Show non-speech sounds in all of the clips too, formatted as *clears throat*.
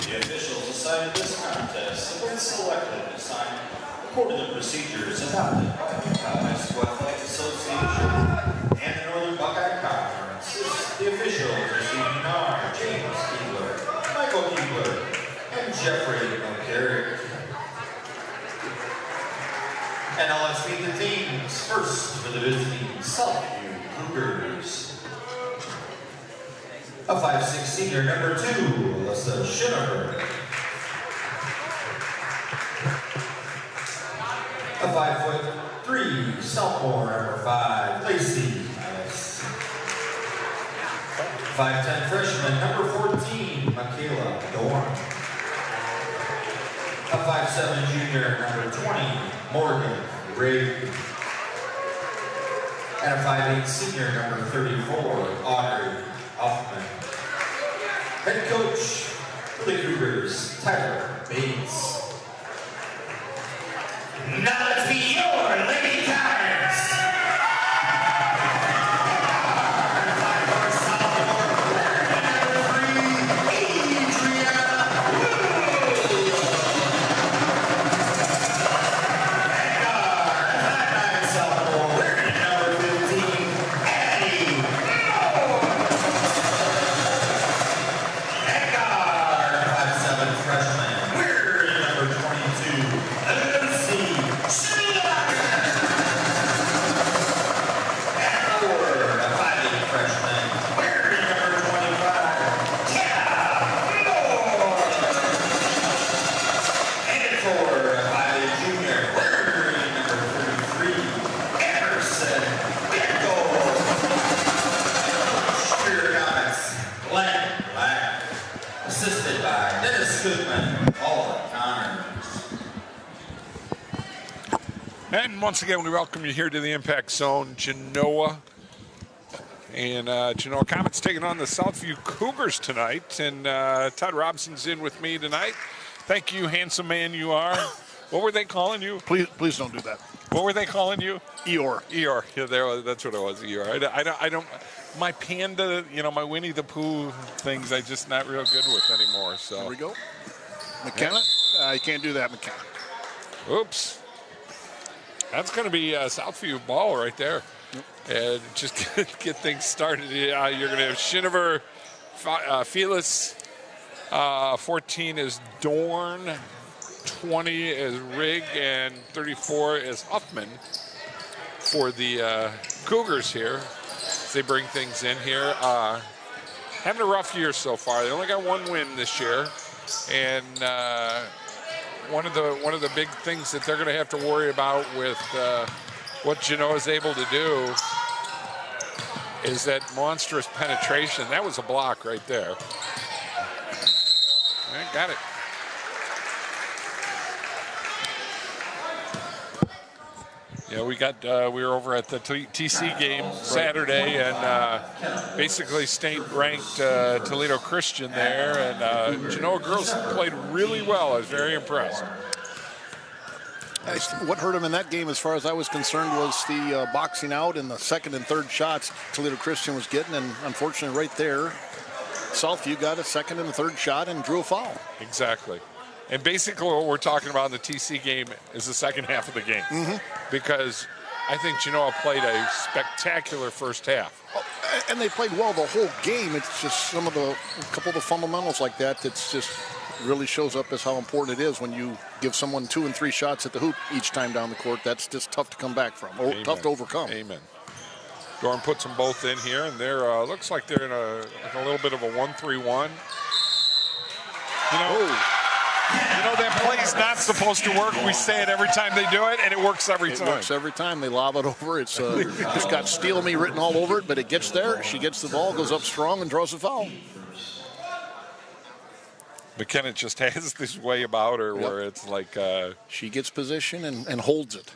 The officials assigned this contest have been selected and assigned according to the procedures adopted by the High School Athletic Association and the Northern Buckeye Conference. The officials evening are James Keebler, Michael Keebler, and Jeffrey McCarrick. And now let's meet the teams. First for the visiting Southview A five-six senior, number two, Alyssa Schimmer. A 5 foot three, sophomore, number five, Lacey Ellis. 5'10 freshman, number 14, Michaela Dorn. A five-seven junior, number 20, Morgan Ray. And a five-eight senior, number 34, Audrey Hoffman. Head coach for the Cougars, Tyler Bates. Now once again, we welcome you here to the Impact Zone, Genoa. And uh, Genoa Comets taking on the Southview Cougars tonight. And uh, Todd Robson's in with me tonight. Thank you, handsome man you are. What were they calling you? Please, please don't do that. What were they calling you? Eeyore. Eeyore. Yeah, there, that's what it was, Eeyore. I, don't- I, don't, I don't, my panda, you know, my Winnie the Pooh things, I just not real good with anymore. So. There we go. McKenna. Uh, you can't do that, McKenna. Oops. That's going to be uh, Southview ball right there. And just *laughs* get, things started. Uh, you're going to have Shinover, uh, Felis, uh, 14 is Dorn, 20 is Rig, and 34 is Huffman for the uh, Cougars here. They bring things in here. Uh, having a rough year so far. They only got one win this year, and uh, one of the one of the big things that they're going to have to worry about with uh, what Genoa is able to do is that monstrous penetration. That was a block right there. Got it. Yeah, we got uh, we were over at the TC game Saturday, and uh, basically state ranked uh, Toledo Christian there, and uh, Genoa girls played really well. I was very impressed. What hurt him in that game, as far as I was concerned, was the uh, boxing out and the second and third shots Toledo Christian was getting, and unfortunately, right there, Southview got a second and a third shot and drew a foul. Exactly. And basically, what we're talking about in the TC game is the second half of the game. Mm-hmm. Because I think Genoa played a spectacular first half. Oh, and they played well the whole game. It's just some of the, a couple of the fundamentals like that that's just really shows up as how important it is when you give someone two and three shots at the hoop each time down the court. That's just tough to come back from, or Amen. tough to overcome. Amen. Dorn puts them both in here, and they're uh, looks like they're in a, like a little bit of a one-three-one. You know, Oh, you know that play's not supposed to work. We say it every time they do it, and it works every it time. works every time. They lob it over. It's uh, it's got "steal me" written all over it, but it gets there. She gets the ball, goes up strong, and draws a foul. McKenna just *laughs* has this way about her where it's like, uh, She gets position and, and holds it.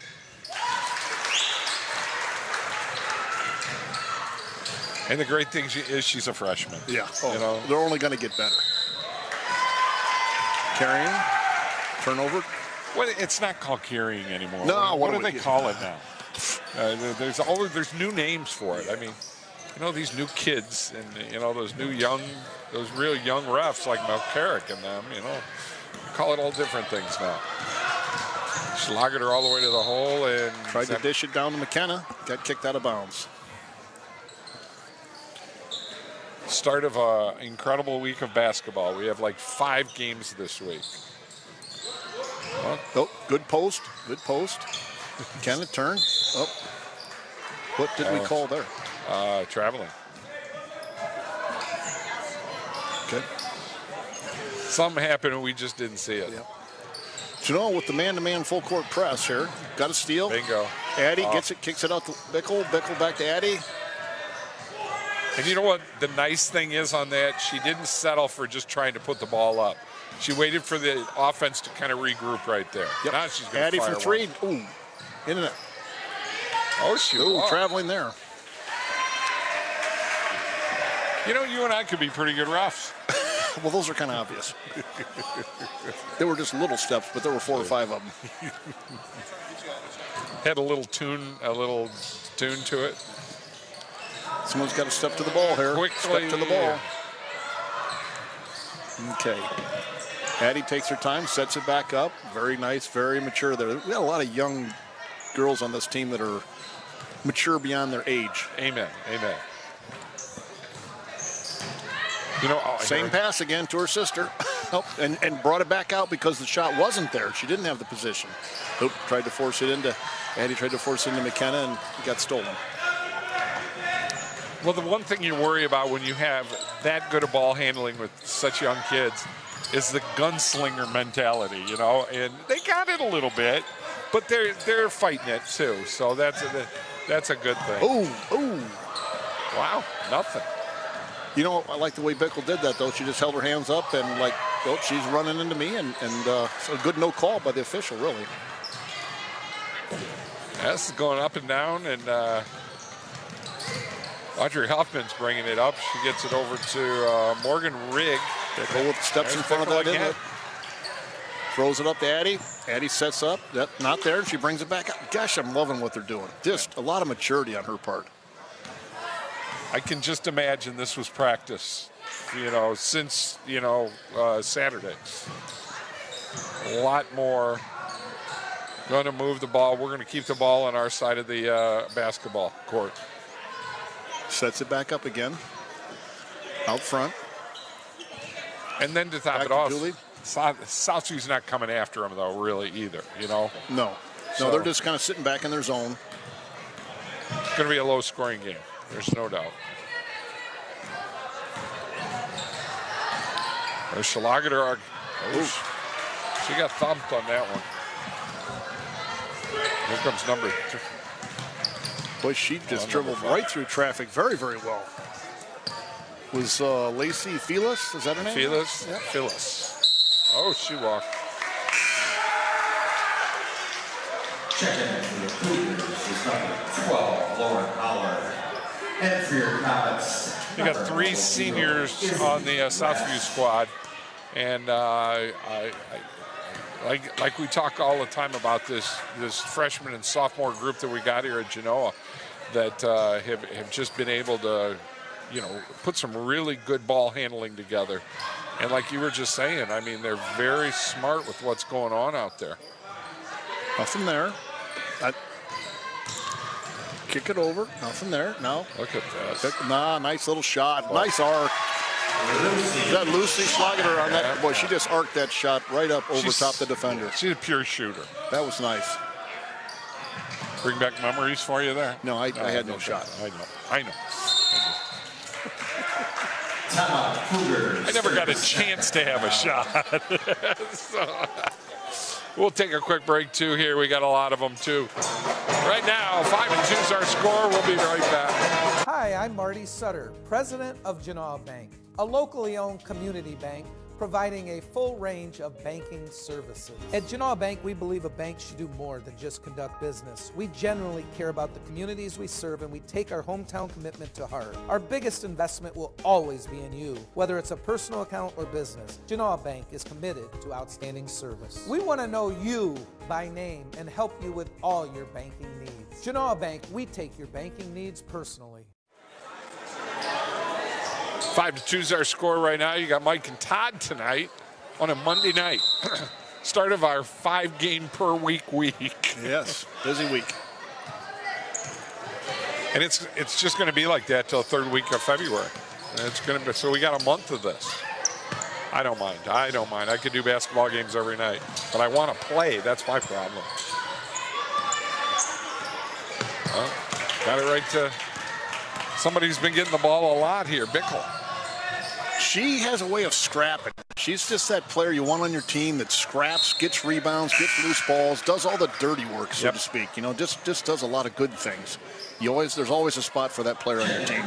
and the great thing is she's a freshman. Yeah. You know, they're only going to get better. Carrying, turnover. well, it's not called carrying anymore. No, what, what do they call it now? Uh, there's always there's new names for it. I mean, you know these new kids and you know those new young, those real young refs like McCarrick and them. You know, call it all different things now. Schlagered her all the way to the hole and Tried to dish it down to McKenna. Got kicked out of bounds. Start of an incredible week of basketball. We have like five games this week. Oh, good post. Good post. Can it turn. Oh. What did we Oh. call there? Uh, traveling. Okay. Something happened and we just didn't see it. Yep. Know, with the man-to-man full court press here, got a steal. Bingo. Addy Oh. gets it, kicks it out to Bickle. Bickle back to Addy. And you know what the nice thing is on that? She didn't settle for just trying to put the ball up. She waited for the offense to kind of regroup right there. Yep. Now she's going to Addy fire for three. one. Ooh. In and out. Oh, shoot. Ooh, Oh. traveling there. You know, you and I could be pretty good refs. *laughs* Well, those are kind of obvious. they were just little steps, but there were four or five of them. Had a little tune, a little tune to it. Someone's got to step to the ball here. Quickly. Step to the ball. Okay. Addie takes her time, sets it back up. Very nice, very mature there. We got a lot of young girls on this team that are mature beyond their age. Amen. Amen. You know, oh, Same pass again to her sister. *laughs* oh, and, and brought it back out because the shot wasn't there. She didn't have the position. Oop, tried to force it into Addie tried to force it into McKenna and got stolen. Well, the one thing you worry about when you have that good a ball handling with such young kids is the gunslinger mentality, you know. And they got it a little bit, but they're they're fighting it too. So that's a that's a good thing. Oh, oh. Wow, nothing. You know, I like the way Bickle did that, though. She just held her hands up and, like, oh, she's running into me. And, and uh, so good no call by the official, really. That's going up and down, and uh, Audrey Hoffman's bringing it up. She gets it over to uh, Morgan Rigg. Steps in front of that inlet. Throws it up to Addie. Addie sets up. That, not there, she brings it back up. Gosh, I'm loving what they're doing. Just a lot of maturity on her part. I can just imagine this was practice, you know, since, you know, uh, Saturday. A lot more going to move the ball. We're going to keep the ball on our side of the uh, basketball court. Sets it back up again. Out front. And then to top Back it to off, Dooley. South, Southview's not coming after him though, really either. You know, No. So- No, they're just kind of sitting back in their zone. it's going to be a low-scoring game. There's no doubt. There's. Oh, she got thumped on that one. Here comes number two. Boy, she just Oh, dribbled right through traffic very, very well. Was uh, Lacey Felis? Is that her name? Phyllis. Yeah. Phyllis. Oh, she walked. Checking in for the Cougars is number 12, Lauren Holler. And for your Comets. You got three seniors on the uh, Southview squad, and uh, I, I, like like we talk all the time about this this freshman and sophomore group that we got here at Genoa, that uh, have have just been able to, you know, put some really good ball handling together, and like you were just saying, I mean, they're very smart with what's going on out there. Nothing there. I, kick it over. Nothing there. No. Look at this. Nah, nice little shot. Nice arc. Is that Lucy Schlager on that? Boy, she just arced that shot right up over She's- top the defender. She's a pure shooter. That was nice. Bring back memories for you there. No, I, I had no Okay. shot. I know. I know. Timeout, Cougars. I never got a chance to have a shot. *laughs* So, we'll take a quick break too. Here we got a lot of them too. Right now, five and two's our score. We'll be right back. Hi, I'm Marty Sutter, president of Genoa Bank, a locally owned community bank providing a full range of banking services. At Genoa Bank, we believe a bank should do more than just conduct business. We generally care about the communities we serve and we take our hometown commitment to heart. Our biggest investment will always be in you, whether it's a personal account or business. Genoa Bank is committed to outstanding service. We want to know you by name and help you with all your banking needs. Genoa Bank, we take your banking needs personally. Five to two's our score right now. You got Mike and Todd tonight on a Monday night. *clears throat* Start of our five game per week week. *laughs* Yes, busy week. And it's it's just going to be like that till the third week of February. And it's going to be so we got a month of this. I don't mind. I don't mind. I could do basketball games every night, but I want to play. That's my problem. Well, got it right to somebody who's been getting the ball a lot here, Bickle. She has a way of scrapping. She's just that player you want on your team that scraps, gets rebounds, gets loose balls, does all the dirty work, so Yep. to speak. You know, just just does a lot of good things. You always there's always a spot for that player on your team.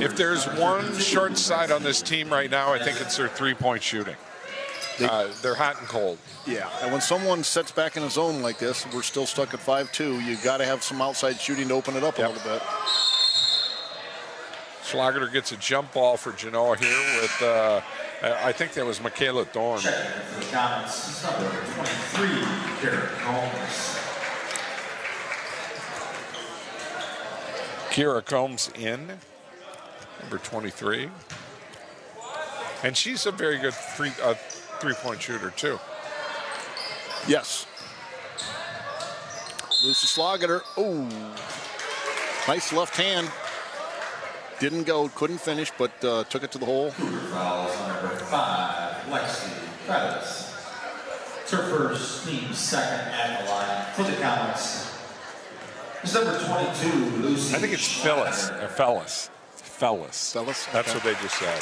If there's one short side on this team right now, I think it's their three-point shooting. They- Uh, they're hot and cold. Yeah, and when someone sets back in a zone like this, we're still stuck at five-two. you've got to have some outside shooting to open it up Yep. a little bit. Schlager gets a jump ball for Genoa here with, uh, I think that was Michaela 23, Kira Combs in, number 23. And she's a very good three, uh, three-point shooter, too. Yes. Lucy Slogater. Oh, nice left hand. Didn't go, couldn't finish, but uh, took it to the hole. Fouls on number 5, Lexi Pettis. It's her first team second at the line for the Comets. It's number 22, Lucy I think it's Phyllis, Schlatter. or Fellis. Fellis. Fellis, That's okay. what they just said.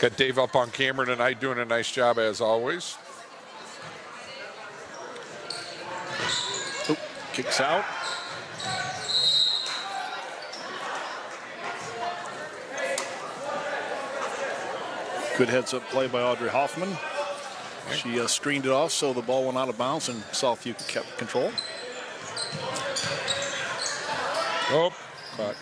Got Dave up on camera tonight doing a nice job as always. Oop, kicks out. Good heads up play by Audrey Hoffman. She uh, screened it off so the ball went out of bounds and Southview kept control. Oh, caught.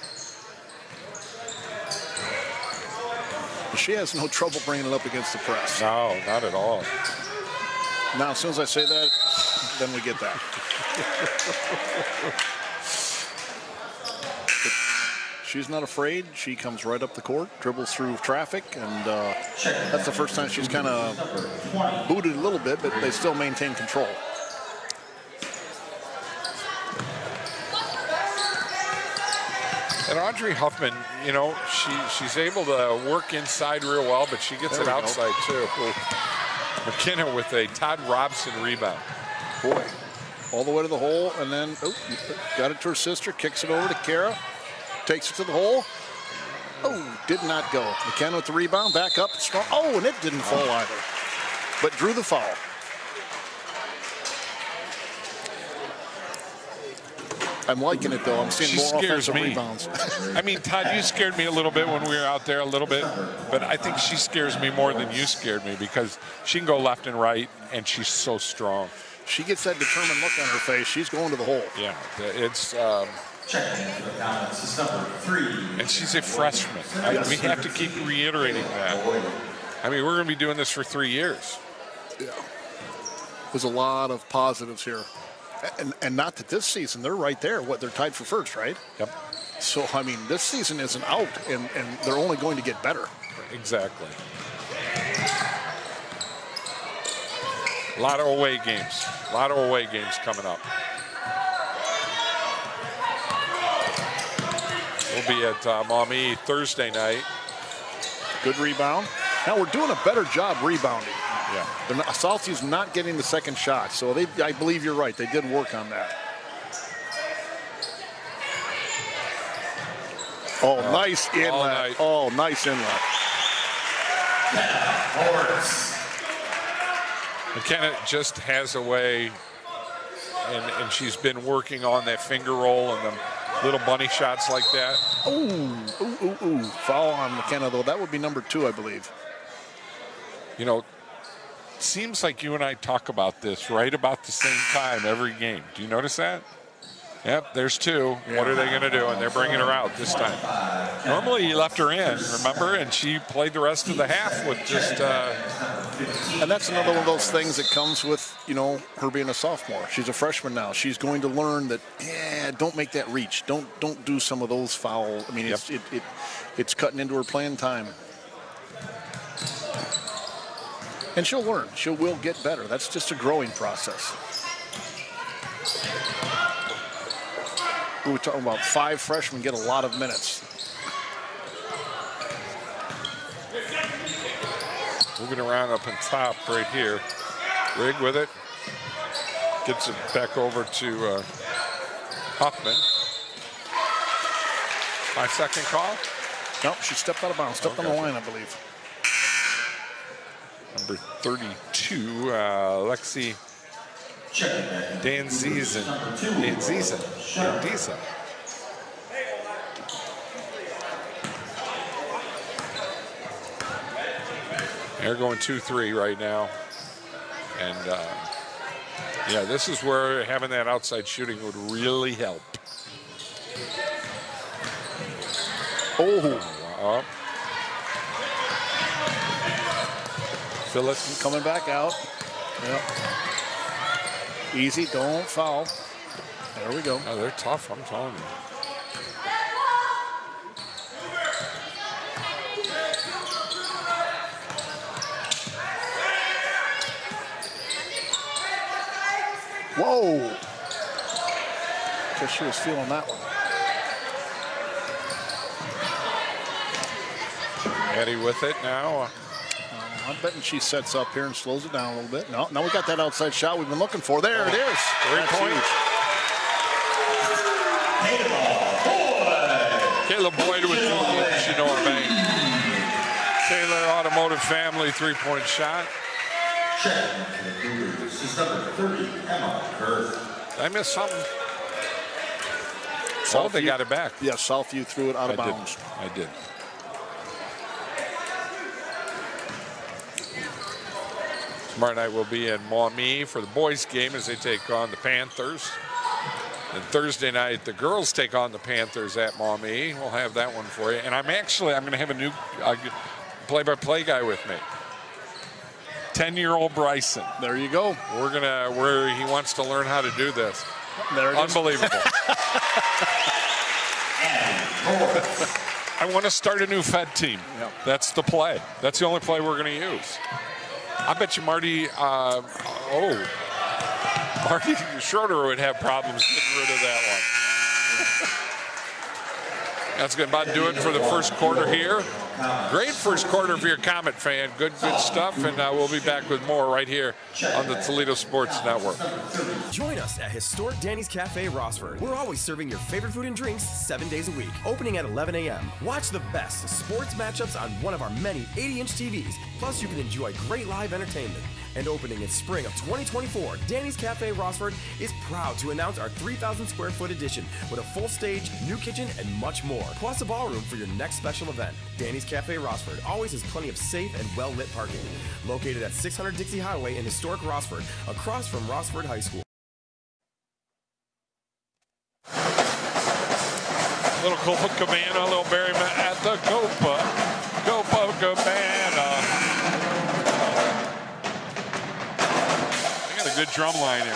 She has no trouble bringing it up against the press. No, not at all. Now, as soon as I say that, then we get that. she's not afraid. She comes right up the court, dribbles through traffic, and uh, that's the first time she's kind of booted a little bit, but they still maintain control. And Audrey Huffman, you know, she she's able to work inside real well, but she gets There it we go. outside too. McKenna with a Todd Robson rebound. Boy, all the way to the hole, and then oh, got it to her sister, kicks it over to Kara, takes it to the hole. Oh, did not go. McKenna with the rebound, back up, strong. Oh, and it didn't fall oh. either, but drew the foul. I'm liking it though. I'm seeing She more scares offensive me. rebounds. I mean, Todd, you scared me a little bit when we were out there, a little bit, but I think she scares me more than you scared me because she can go left and right, and she's so strong. she gets that determined look on her face. She's going to the hole. Yeah, it's um, Checking into the Comets is number three. and she's a freshman. I, we have to keep reiterating that. I mean, we're going to be doing this for three years. Yeah. There's a lot of positives here. And, and not that this season, they're right there. What, they're tied for first, right? Yep, So, I mean, this season isn't out, and, and they're only going to get better. exactly. A lot of away games. A lot of away games coming up. We'll be at uh, Maumee Thursday night. Good rebound. Now we're doing a better job rebounding. Yeah. They're not, Southview's not getting the second shot, so they, I believe you're right. They did work on that. Oh, uh, nice inlet. night. Oh, nice inlet. McKenna just has a way, and, and she's been working on that finger roll and the little bunny shots like that. Ooh, ooh, ooh, ooh. Foul on McKenna, though. That would be number two, I believe. You know, seems like you and I talk about this right about the same time every game. Do you notice that? Yep, there's two. What are they going to do? And they're bringing her out this time. Normally, you left her in, remember? And she played the rest of the half with just. Uh, And that's another one of those things that comes with, you know, her being a sophomore. She's a freshman now. She's going to learn that, yeah, don't make that reach. Don't don't do some of those foul. I mean, it's it, it it's cutting into her playing time. And she'll learn. She will get better. That's just a growing process. We were talking about five freshmen get a lot of minutes. moving around up on top right here. Rig with it. Gets it back over to uh, Huffman. Five second call. Nope, she stepped out of bounds. Stepped on the line, I believe. Number 32, uh, Lexi Checking back into Dan Number two. Dan Ziesen. Dan Ziesen. They're going 2 3 right now. And uh, yeah, this is where having that outside shooting would really help. Oh. Phyllis coming back out. Yep. Easy, don't foul. There we go. Oh, they're tough, I'm telling you. Whoa. Guess she was feeling that one. Eddie with it now. I'm betting she sets up here and slows it down a little bit. No, now we got that outside shot we've been looking for. There it is. Three That's point. huge. Caleb Boyd with Genoa Bank. Taylor Automotive Family three-point shot. Checking into the Cougars. This is number 30, Emma Kerr. Did I miss something? Oh, they got it back. Yeah, Southview threw it out of I did. bounds. I did. Tomorrow night we'll be in Maumee for the boys' game as they take on the Panthers. And Thursday night the girls take on the Panthers at Maumee. We'll have that one for you. And I'm actually I'm going to have a new play-by-play guy with me. Ten-year-old Bryson. There you go. We're gonna where he wants to learn how to do this. There it is. Unbelievable. *laughs* I want to start a new Fed team. Yep. That's the play. That's the only play we're going to use. I bet you Marty. Uh, oh, Marty *laughs* Schroeder would have problems getting rid of that one. That's going to about do it for the first quarter here. Great first quarter for your Comet fan. Good, good stuff. And uh, we'll be back with more right here on the Toledo Sports Network. Join us at historic Danny's Cafe Rossford. We're always serving your favorite food and drinks seven days a week. Opening at 11 a.m. Watch the best sports matchups on one of our many 80 inch TVs. Plus, you can enjoy great live entertainment. And opening in spring of 2024, Danny's Cafe Rossford is proud to announce our 3,000 square foot addition with a full stage, new kitchen, and much more. Plus, a ballroom for your next special event. Danny's Cafe Rossford always has plenty of safe and well lit parking. Located at 600 Dixie Highway in historic Rossford, across from Rossford High School. Little Copa Cabana, little Barry Ma- at the Copa, Copa Cabana. I got a good drum line here.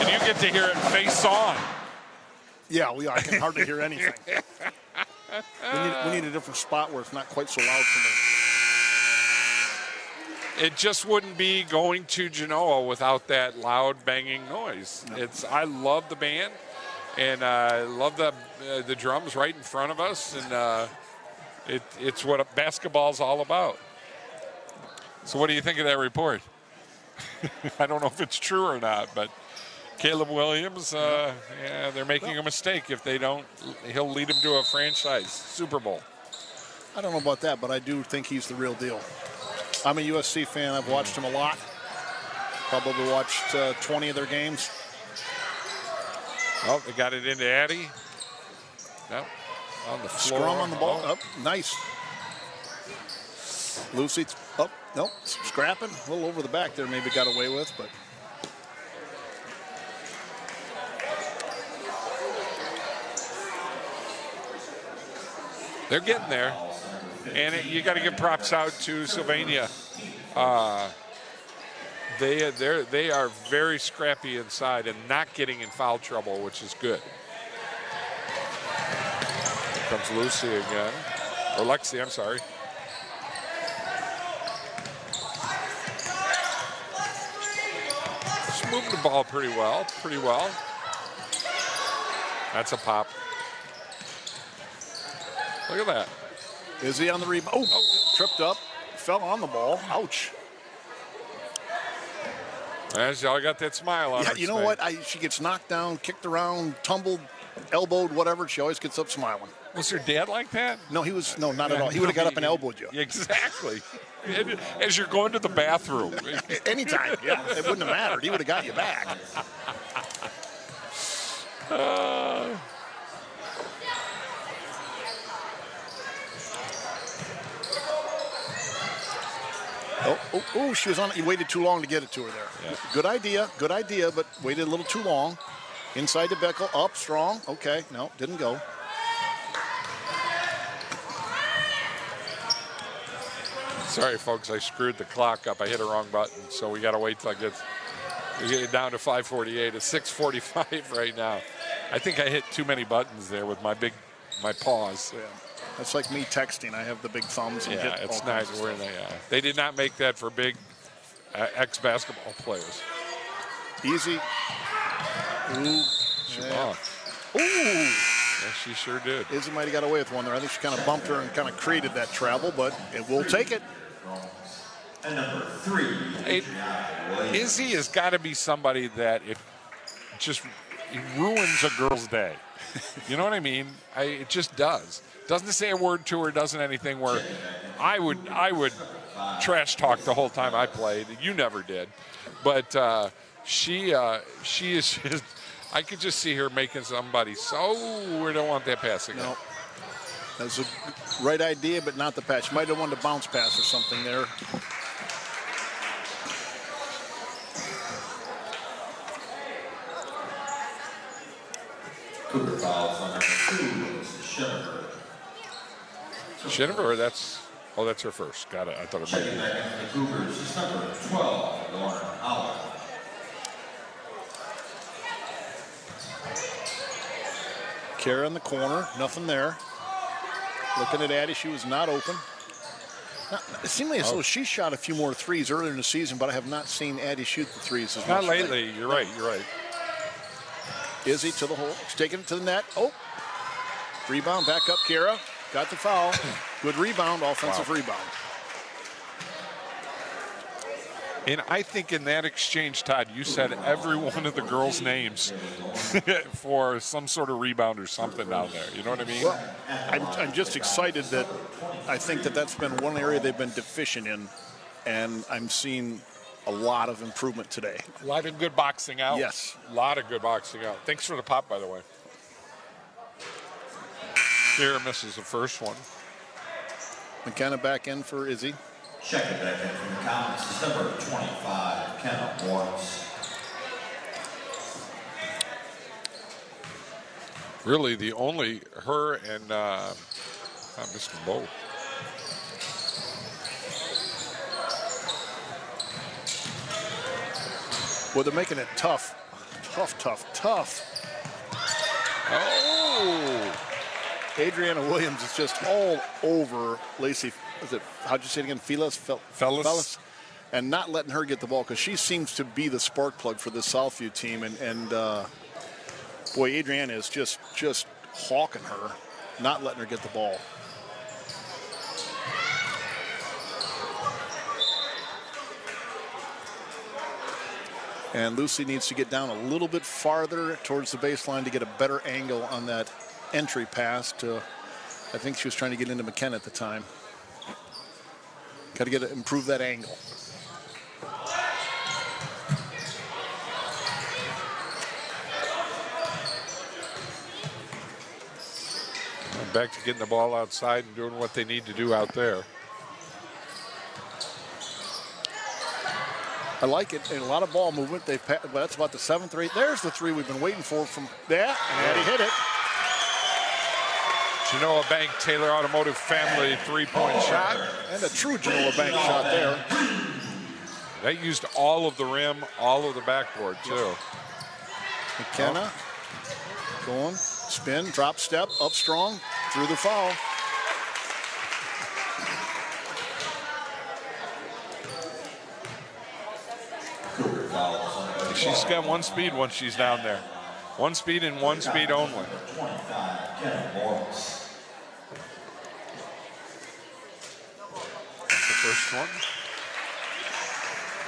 And you get to hear it face on. Yeah, we, I can hardly hear anything. *laughs* we, need, we need a different spot where it's not quite so loud for me. It just wouldn't be going to Genoa without that loud banging noise. It's I love the band, and I love the uh, the drums right in front of us, and uh, it, it's what basketball's all about. So, what do you think of that report? *laughs* I don't know if it's true or not, but Caleb Williams, uh, yeah, they're making a mistake if they don't. He'll lead them to a franchise Super Bowl. I don't know about that, but I do think he's the real deal. I'm a USC fan. I've watched him a lot. Probably watched uh, 20 of their games. Oh, they got it into Addy. Yep. On the floor. Scrum on the ball. Oh. Up, nice. Lucy, up, nope, scrapping. A little over the back there, maybe got away with, but They're getting there, and it, you got to give props out to Sylvania. Uh, they they they are very scrappy inside and not getting in foul trouble, which is good. Here comes Lucy again, or Lexi. I'm sorry. She's moving the ball pretty well, pretty well. That's a pop. Look at that. is he on the rebound? Oh, tripped up, fell on the ball. Ouch. As y'all got that smile on Yeah, her you know face. what? I, she gets knocked down, kicked around, tumbled, elbowed, whatever. She always gets up smiling. Was her dad like that? No, he was no, not at all. He would have got up and elbowed you Exactly. As you're going to the bathroom. *laughs* anytime. Yeah, it wouldn't have mattered. He would have got you back. Uh, Oh, oh, oh, she was on it. You waited too long to get it to her there. Good idea, good idea, but waited a little too long. Inside to Beckel, up, strong. Okay, no, didn't go. Sorry, folks, I screwed the clock up. I hit a wrong button, so we got to wait till it gets we get it down to 5:48. It's 6:45 *laughs* right now. I think I hit too many buttons there with my big my paws. Yeah. That's like me texting. I have the big thumbs and Yeah, hit it's not. We're stuff. they, uh, they did not make that for big uh, ex basketball players. Easy. Ooh. Yeah. Oh, Ooh. yeah, she sure did. Izzy might have got away with one there. I think she kind of bumped her and kind of created that travel, but it will take it. And number three, Hey, Izzy has got to be somebody that if just ruins a girl's day. You know what I mean? I, it just does. Doesn't say a word to her. Doesn't anything where I would I would trash talk the whole time I played. You never did, but uh, she uh, she is. Just, I could just see her making somebody so we don't want that pass again. No. That's a right idea, but not the pass. She might have wanted to bounce pass or something there. Cougar fouls on number two, is Schiffer. Jennifer, that's oh that's her first. Got it. I thought it might Checking be. back in for the Cougars is number 12, Lauren Howard. Kara in the corner, nothing there. Looking at Addie, she was not open. Not, it seemed like as though she shot a few more threes earlier in the season, but I have not seen Addie shoot the threes as Not much. lately. You're right. You're right. Izzy to the hole. She's taking it to the net. Oh. Rebound, back up, Kara. Got the foul. *clears throat* Good rebound, offensive Wow. rebound. And I think in that exchange, Todd, you said every one of the girls' names *laughs* for some sort of rebound or something down there. You know what I mean? Well, I'm, I'm just excited that I think that that's been one area they've been deficient in, and I'm seeing a lot of improvement today. A lot of good boxing out. Yes. A lot of good boxing out. Thanks for the pop, by the way. Kira misses the first one. McKenna back in for Izzy. Checking back in from the Comets is number 25, Kenna Morris. Really, the only her and uh, uh, Mr. Bow. Well, they're making it tough, tough, tough, tough. Oh, Adriana Williams is just all over Lacey. Is it how'd you say it again? Felis, Fel- Fellis. and not letting her get the ball because she seems to be the spark plug for this Southview team. And, and uh, boy, Adriana is just just hawking her, not letting her get the ball. And Lucy needs to get down a little bit farther towards the baseline to get a better angle on that entry pass to, I think she was trying to get into McKenna at the time. Got to get to improve that angle. back to getting the ball outside and doing what they need to do out there. I like it. And a lot of ball movement. They've pa- but that's about the seventh or eighth. There's the three we've been waiting for from that. And Addie hit it. Genoa Bank Taylor Automotive Family three-point shot. And a true Genoa Bank shot there. That used all of the rim, all of the backboard too. McKenna going, spin, drop step, up strong, through the foul. Cougar fouls on number She's got one speed once she's down there. One speed and one speed only. 25, Kenna Morris. The first one.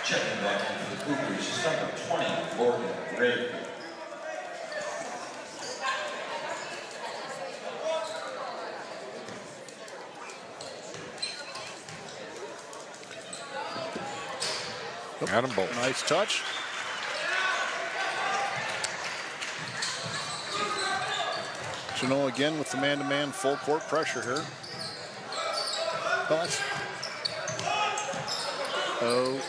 Checking back in for the Cougars is number 20, Morgan Ray. Got them both. Nice touch. Genoa again with the man-to-man full court pressure here. Well, oh,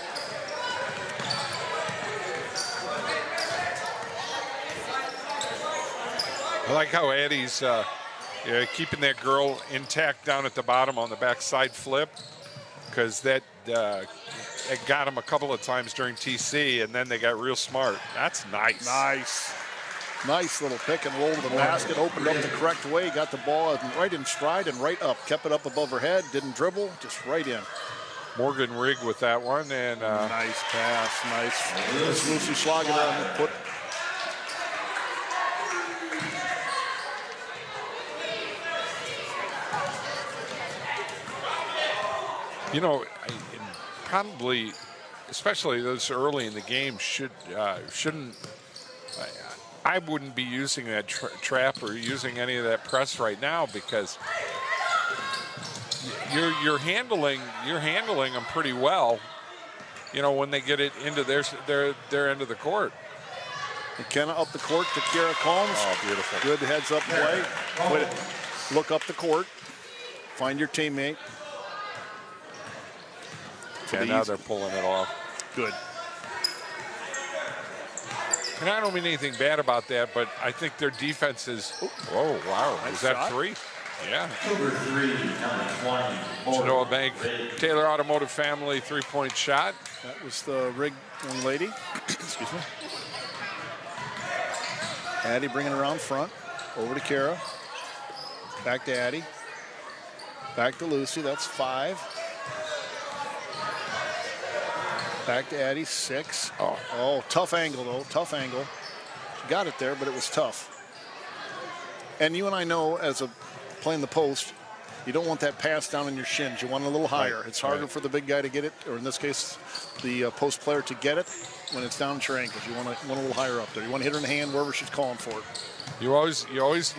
I like how Eddie's uh, yeah, keeping that girl intact down at the bottom on the backside flip because that uh, it got him a couple of times during TC, and then they got real smart. That's nice. nice. Nice little pick and roll to the basket, opened up the correct way, got the ball right in stride and right up, kept it up above her head, didn't dribble, just right in. Morgan Rigg with that one, and uh, Nice pass, nice. This Lucy Schlager on the put. you know, probably, especially those early in the game, should uh, shouldn't. I, I wouldn't be using that tra- trap or using any of that press right now because you're you're handling you're handling them pretty well. You know when they get it into their their their end of the court. McKenna up the court to Kara Combs. Oh, beautiful. Good heads up play. Quit it. Look up the court. Find your teammate. And now they're pulling it off. Good. And I don't mean anything bad about that, but I think their defense is. Oh wow! Nice Is that shot. three? Yeah. Cougar 3, number 20, Genoa Bank Taylor Automotive Family three-point shot. That was the rig young lady. *coughs* Excuse me. Addie bringing it around front. Over to Kara. Back to Addie. Back to Lucy. That's five. Back to Addie. Six. Oh. Oh, tough angle, though. Tough angle. She got it there, but it was tough. And you and I know, as a playing the post, you don't want that pass down in your shins. You want it a little higher. Right, It's harder right. for the big guy to get it, or in this case, the uh, post player to get it when it's down at your ankles. You want, to, want a little higher up there. You want to hit her in the hand wherever she's calling for it. You always, you always,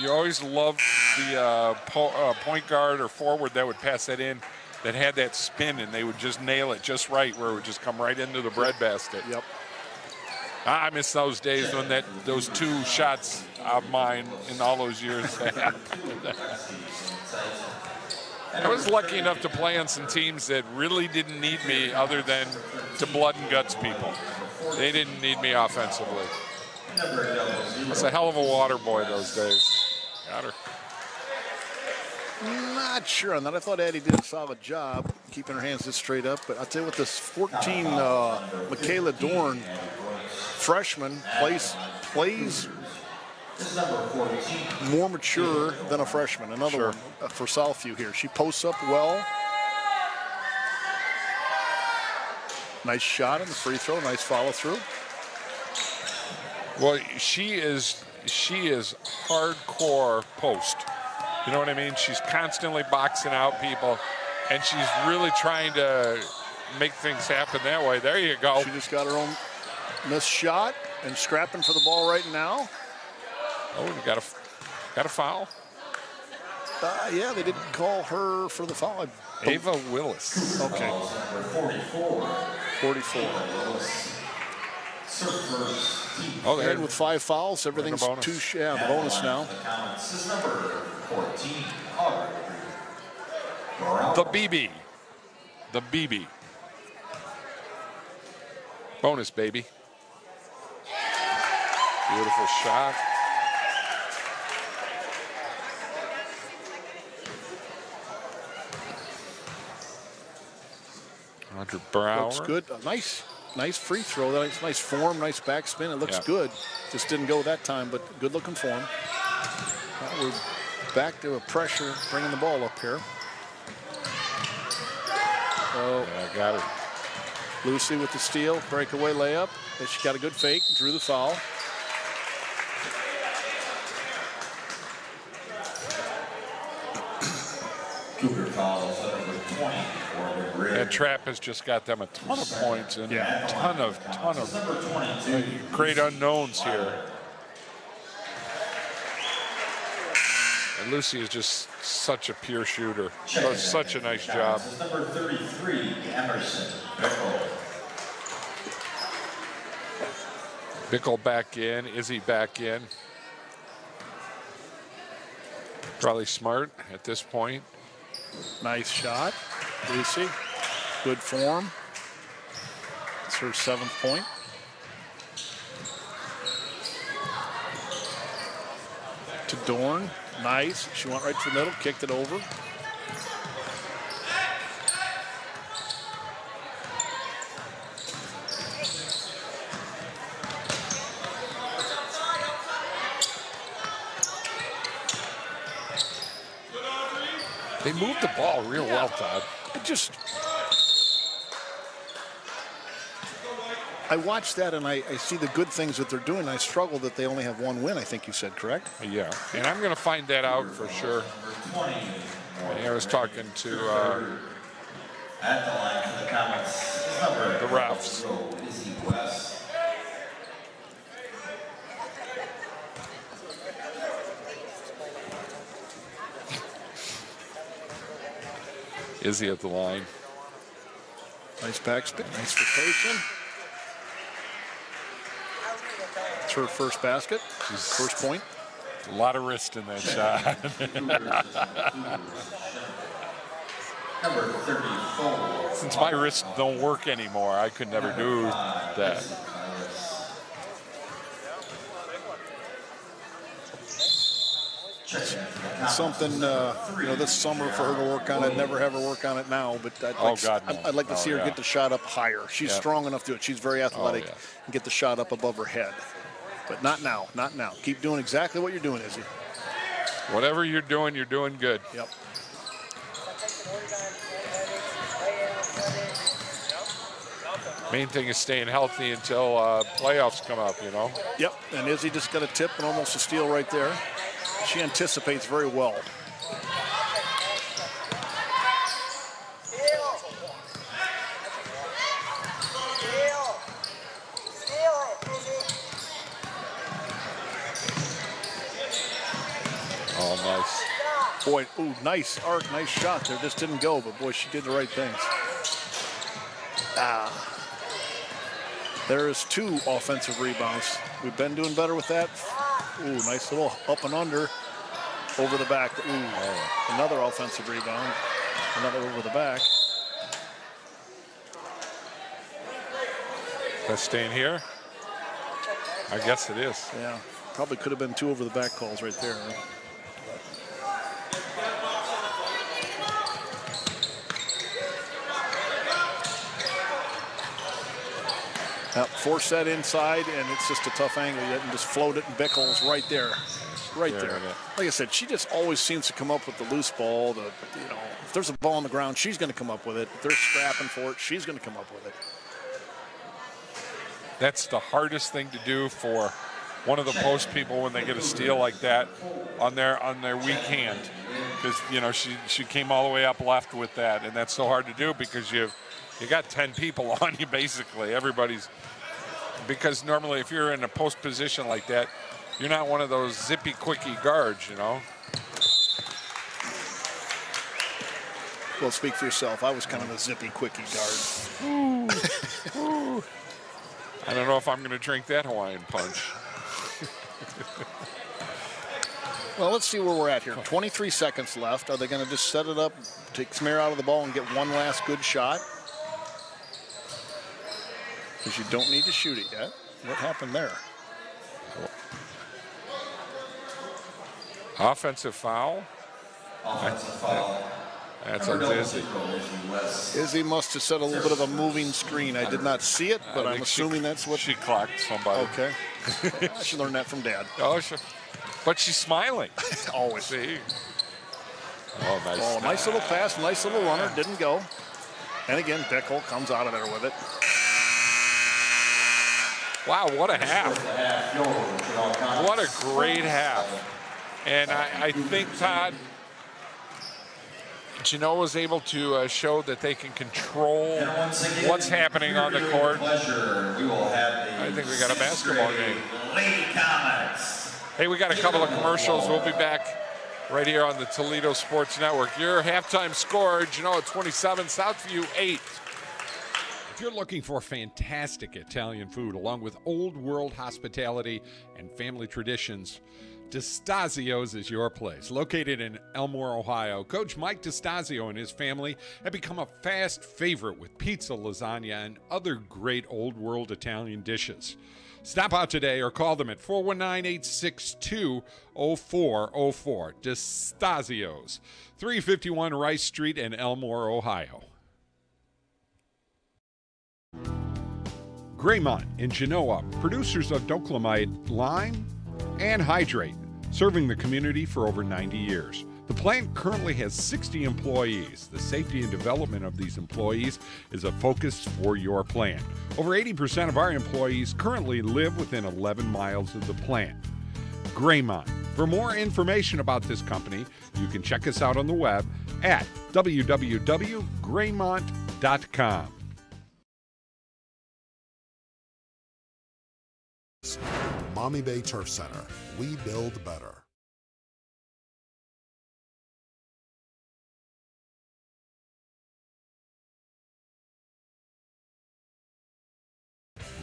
you always loved the uh, po- uh, point guard or forward that would pass that in, that had that spin, and they would just nail it just right, where it would just come right into the breadbasket. Yep. I I miss those days when that those two shots of mine in all those years. *laughs* I was lucky enough to play on some teams that really didn't need me other than to blood and guts people. They didn't need me offensively. It's a hell of a water boy those days. Got her. Not sure on that. I thought Addie did a solid job keeping her hands this straight up. But I'll tell you what, this 14 uh, Michaela Dorn freshman plays plays more mature than a freshman. Another Sure. one uh, for Southview here. She posts up well. Nice shot in the free throw. Nice follow through. Well, she is she is hardcore post. You know what I mean? She's constantly boxing out people, and she's really trying to make things happen that way. There you go. She just got her own missed shot and scrapping for the ball right now. Oh, we got a got a foul. Uh, yeah, they didn't call her for the foul. Ava Willis. Okay. 44. Oh, there. And with five fouls, everything's bonus. two. Yeah, the bonus now. Comets is number 14, The BB. The BB. Bonus, baby. Beautiful shot. Roger Brower. Looks good. A nice, nice free throw. Nice, nice form. Nice backspin. It looks Yeah. good. Just didn't go that time, but good looking form. Now we're back to a pressure, bringing the ball up here. Oh, Yeah, got her. Lucy with the steal, breakaway layup. And She got a good fake, drew the foul. Cougar fouls at number 20 for the trap has just got them a ton of points and Yeah. a ton of ton of Number 22, great unknowns here. And Lucy is just such a pure shooter. Does such a nice job. Number 33, Emerson Bickle. Bickle back in, Izzy back in. Probably smart at this point. Nice shot, Lucy. Good form. It's her seventh point. To Dorn. Nice. She went right to the middle, kicked it over. They moved the ball real well, Todd. It just. I watch that and I, I see the good things that they're doing. I struggle that they only have one win, I think you said, correct? Yeah, and I'm going to find that out for sure. I was talking to uh, At the line Comets is number refs. Izzy at the line. Nice backspin, nice rotation. It's her first basket, first point. A lot of wrist in that shot. *laughs* Number 34. Since my wrists don't work anymore, I could never do that. Checking into the Comets. Something, uh, you know, this summer for her to work on it. Never have her work on it now, but I'd Oh, like, God, no. I'd, I'd like to Oh, see her yeah. get the shot up higher. She's Yeah. strong enough to do it. She's very athletic yeah. and get the shot up above her head. But not now, not now. Keep doing exactly what you're doing, Izzy. Whatever you're doing, you're doing good. Yep. Main thing is staying healthy until uh, playoffs come up, you know? Yep, and Izzy just got a tip and almost a steal right there. She anticipates very well. Boy, ooh, nice arc, nice shot there. Just didn't go, but boy, she did the right things. Ah. There's two offensive rebounds. We've been doing better with that. Ooh, nice little up and under over the back. Ooh, another offensive rebound. Another over the back. That's staying here? I guess it is. Yeah, probably could have been two over the back calls right there. Yep, force that inside, and it's just a tough angle. You can just float it, and Bickles right there, right There there. is. Like I said, she just always seems to come up with the loose ball. The you know, if there's a ball on the ground, she's going to come up with it. If they're scrapping for it, she's going to come up with it. That's the hardest thing to do for one of the post people when they get a steal like that on their on their weak hand, because you know she she came all the way up left with that, and that's so hard to do because you you got ten people *laughs* on you basically. Everybody's because normally if you're in a post position like that, you're not one of those zippy quickie guards, you know. Well, speak for yourself. I was kind of a zippy, quickie guard. I don't know if I'm going to drink that Hawaiian punch. *laughs* Well, let's see where we're at here. 23 seconds left. Are they going to just set it up, take Smear out of the ball, and get one last good shot? Because you don't need to shoot it yet. What happened there? Offensive foul. Offensive foul. That's Number a double dizzy. zero, Izzy West. Izzy must have set a little bit of a moving screen. I did not see it, but I I'm think she- assuming that's what. she clocked somebody. Okay. *laughs* I should learn that from Dad. Oh, sure. But she's smiling. *laughs* Always. See? Oh, nice. Oh, nice little pass, nice little runner. Didn't go. And again, Bickle comes out of there with it. Wow, what a half. What a great half. And I, I think, Todd, Genoa was able to uh, show that they can control again, what's happening on the court. I think we got a basketball game. Hey, we got a couple of commercials. We'll be back right here on the Toledo Sports Network. Your halftime score, Genoa 27, Southview 8. If you're looking for fantastic Italian food along with old world hospitality and family traditions, DeStasio's is your place. Located in Elmore, Ohio, Coach Mike DeStasio and his family have become a fast favorite with pizza, lasagna, and other great old world Italian dishes. Stop out today or call them at 419 862 0404. DeStasio's, 351 Rice Street in Elmore, Ohio. Graymont in Genoa, producers of dolomite lime and hydrate, serving the community for over 90 years. The plant currently has 60 employees. The safety and development of these employees is a focus for your plant. Over 80% of our employees currently live within 11 miles of the plant. Graymont. For more information about this company, you can check us out on the web at www.graymont.com. Maumee Bay Turf Center. We build better.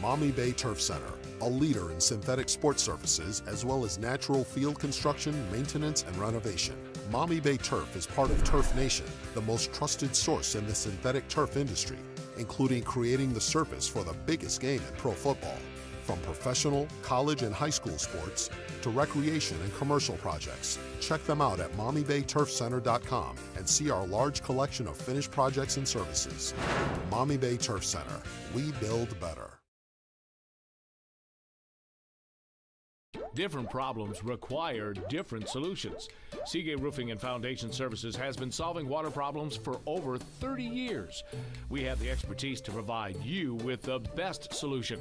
Maumee Bay Turf Center, a leader in synthetic sports surfaces as well as natural field construction, maintenance, and renovation. Maumee Bay Turf is part of Turf Nation, the most trusted source in the synthetic turf industry, including creating the surface for the biggest game in pro football. From professional, college, and high school sports to recreation and commercial projects, check them out at maumeebayturfcenter.com and see our large collection of finished projects and services. Maumee Bay Turf Center. We build better. Different problems require different solutions. Seagate Roofing and Foundation Services has been solving water problems for over 30 years. We have the expertise to provide you with the best solution.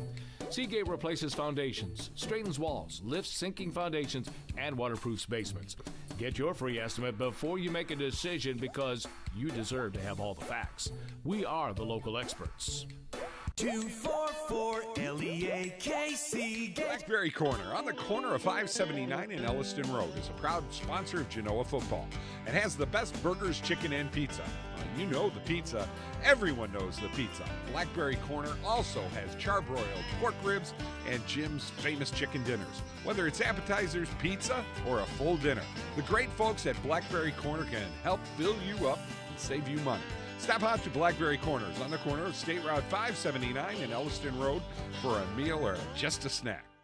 Seagate replaces foundations, straightens walls, lifts sinking foundations, and waterproofs basements. Get your free estimate before you make a decision because you deserve to have all the facts. We are the local experts. 244 L-E-A-K-C. Blackberry Corner on the corner of 579 and Elliston Road is a proud sponsor of Genoa football and has the best burgers, chicken, and pizza. Uh, you know the pizza. Everyone knows the pizza. Blackberry Corner also has charbroiled pork ribs and Jim's famous chicken dinners. Whether it's appetizers, pizza, or a full dinner, the great folks at Blackberry Corner can help fill you up and save you money. Stop out to Blackberry Corners on the corner of State Route 579 and Elliston Road for a meal or just a snack.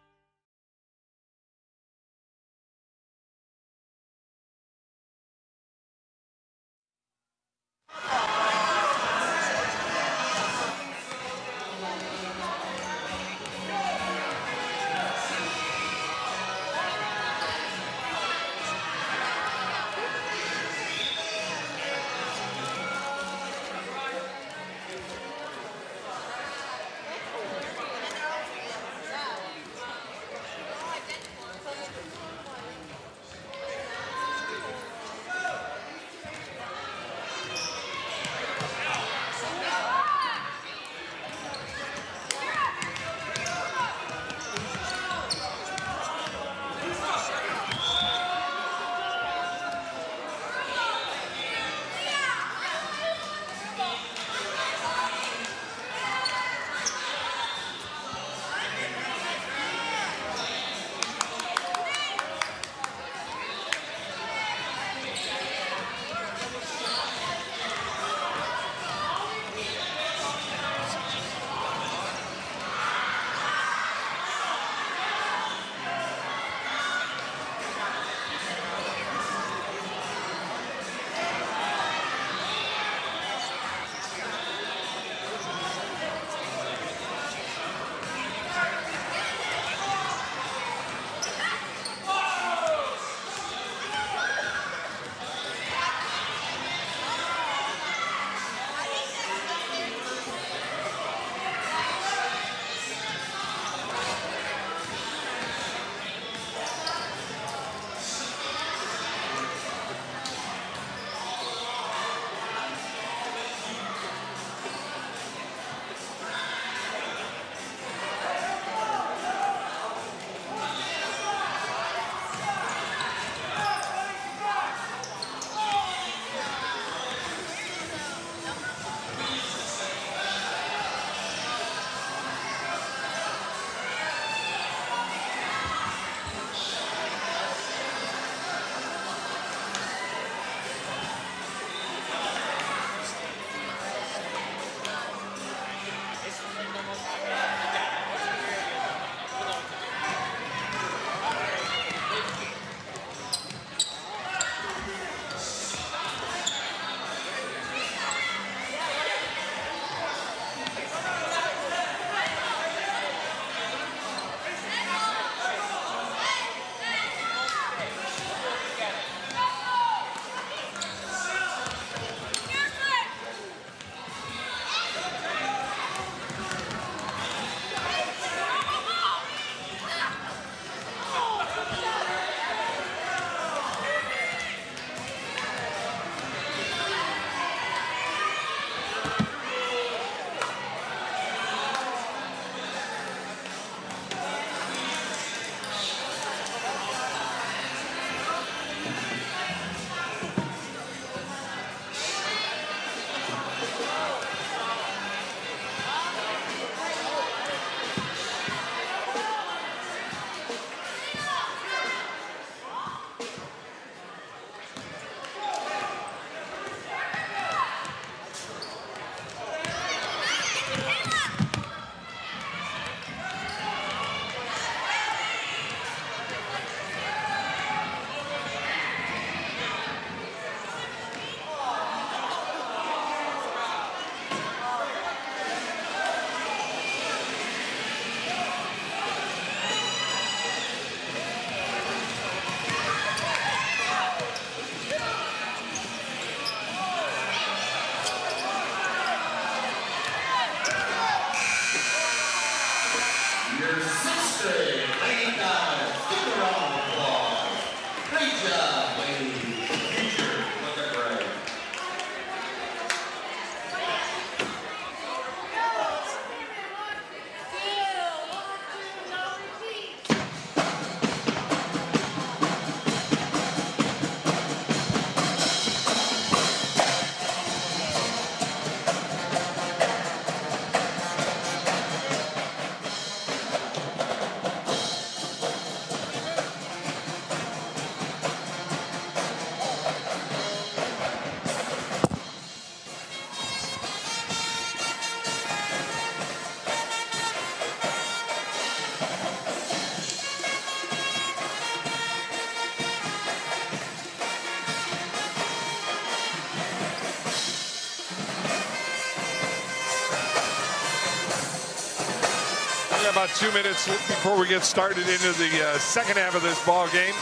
About two minutes before we get started into the uh, second half of this ball game.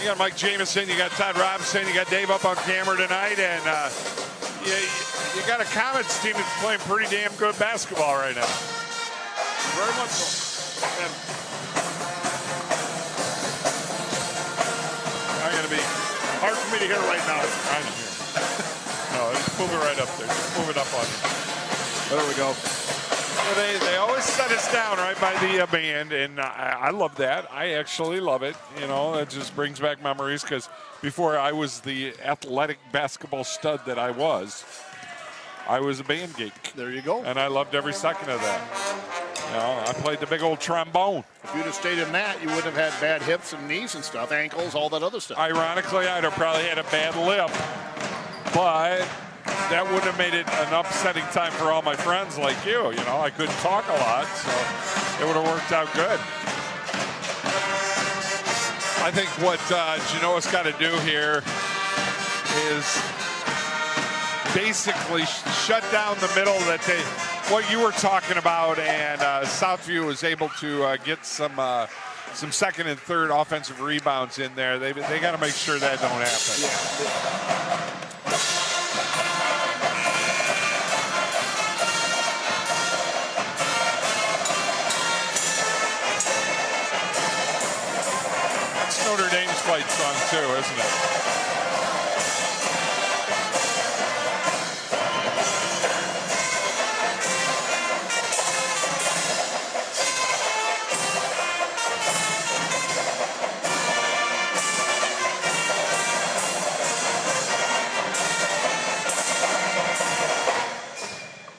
You got Mike Jameson, you got Todd Robinson, you got Dave up on camera tonight, and uh, you, you got a Comets team that's playing pretty damn good basketball right now. Very much so. And I'm going to be hard for me to hear right now. I can hear. *laughs* no, just move it right up there. Just move it up on you. There we go. They, they always set us down right by the uh, band, and I, I love that. I actually love it. You know, it just brings back memories because before I was the athletic basketball stud that I was, I was a band geek. There you go. And I loved every second of that. You know, I played the big old trombone. If you'd have stayed in that, you wouldn't have had bad hips and knees and stuff, ankles, all that other stuff. Ironically, I'd have probably had a bad lip, but that wouldn't have made it an upsetting time for all my friends like you. You know, I couldn't talk a lot, so it would have worked out good. I think what uh, Genoa's got to do here is basically sh- shut down the middle that they, what you were talking about, and uh, Southview was able to uh, get some uh, some second and third offensive rebounds in there. They they got to make sure that don't happen. That's too, isn't it?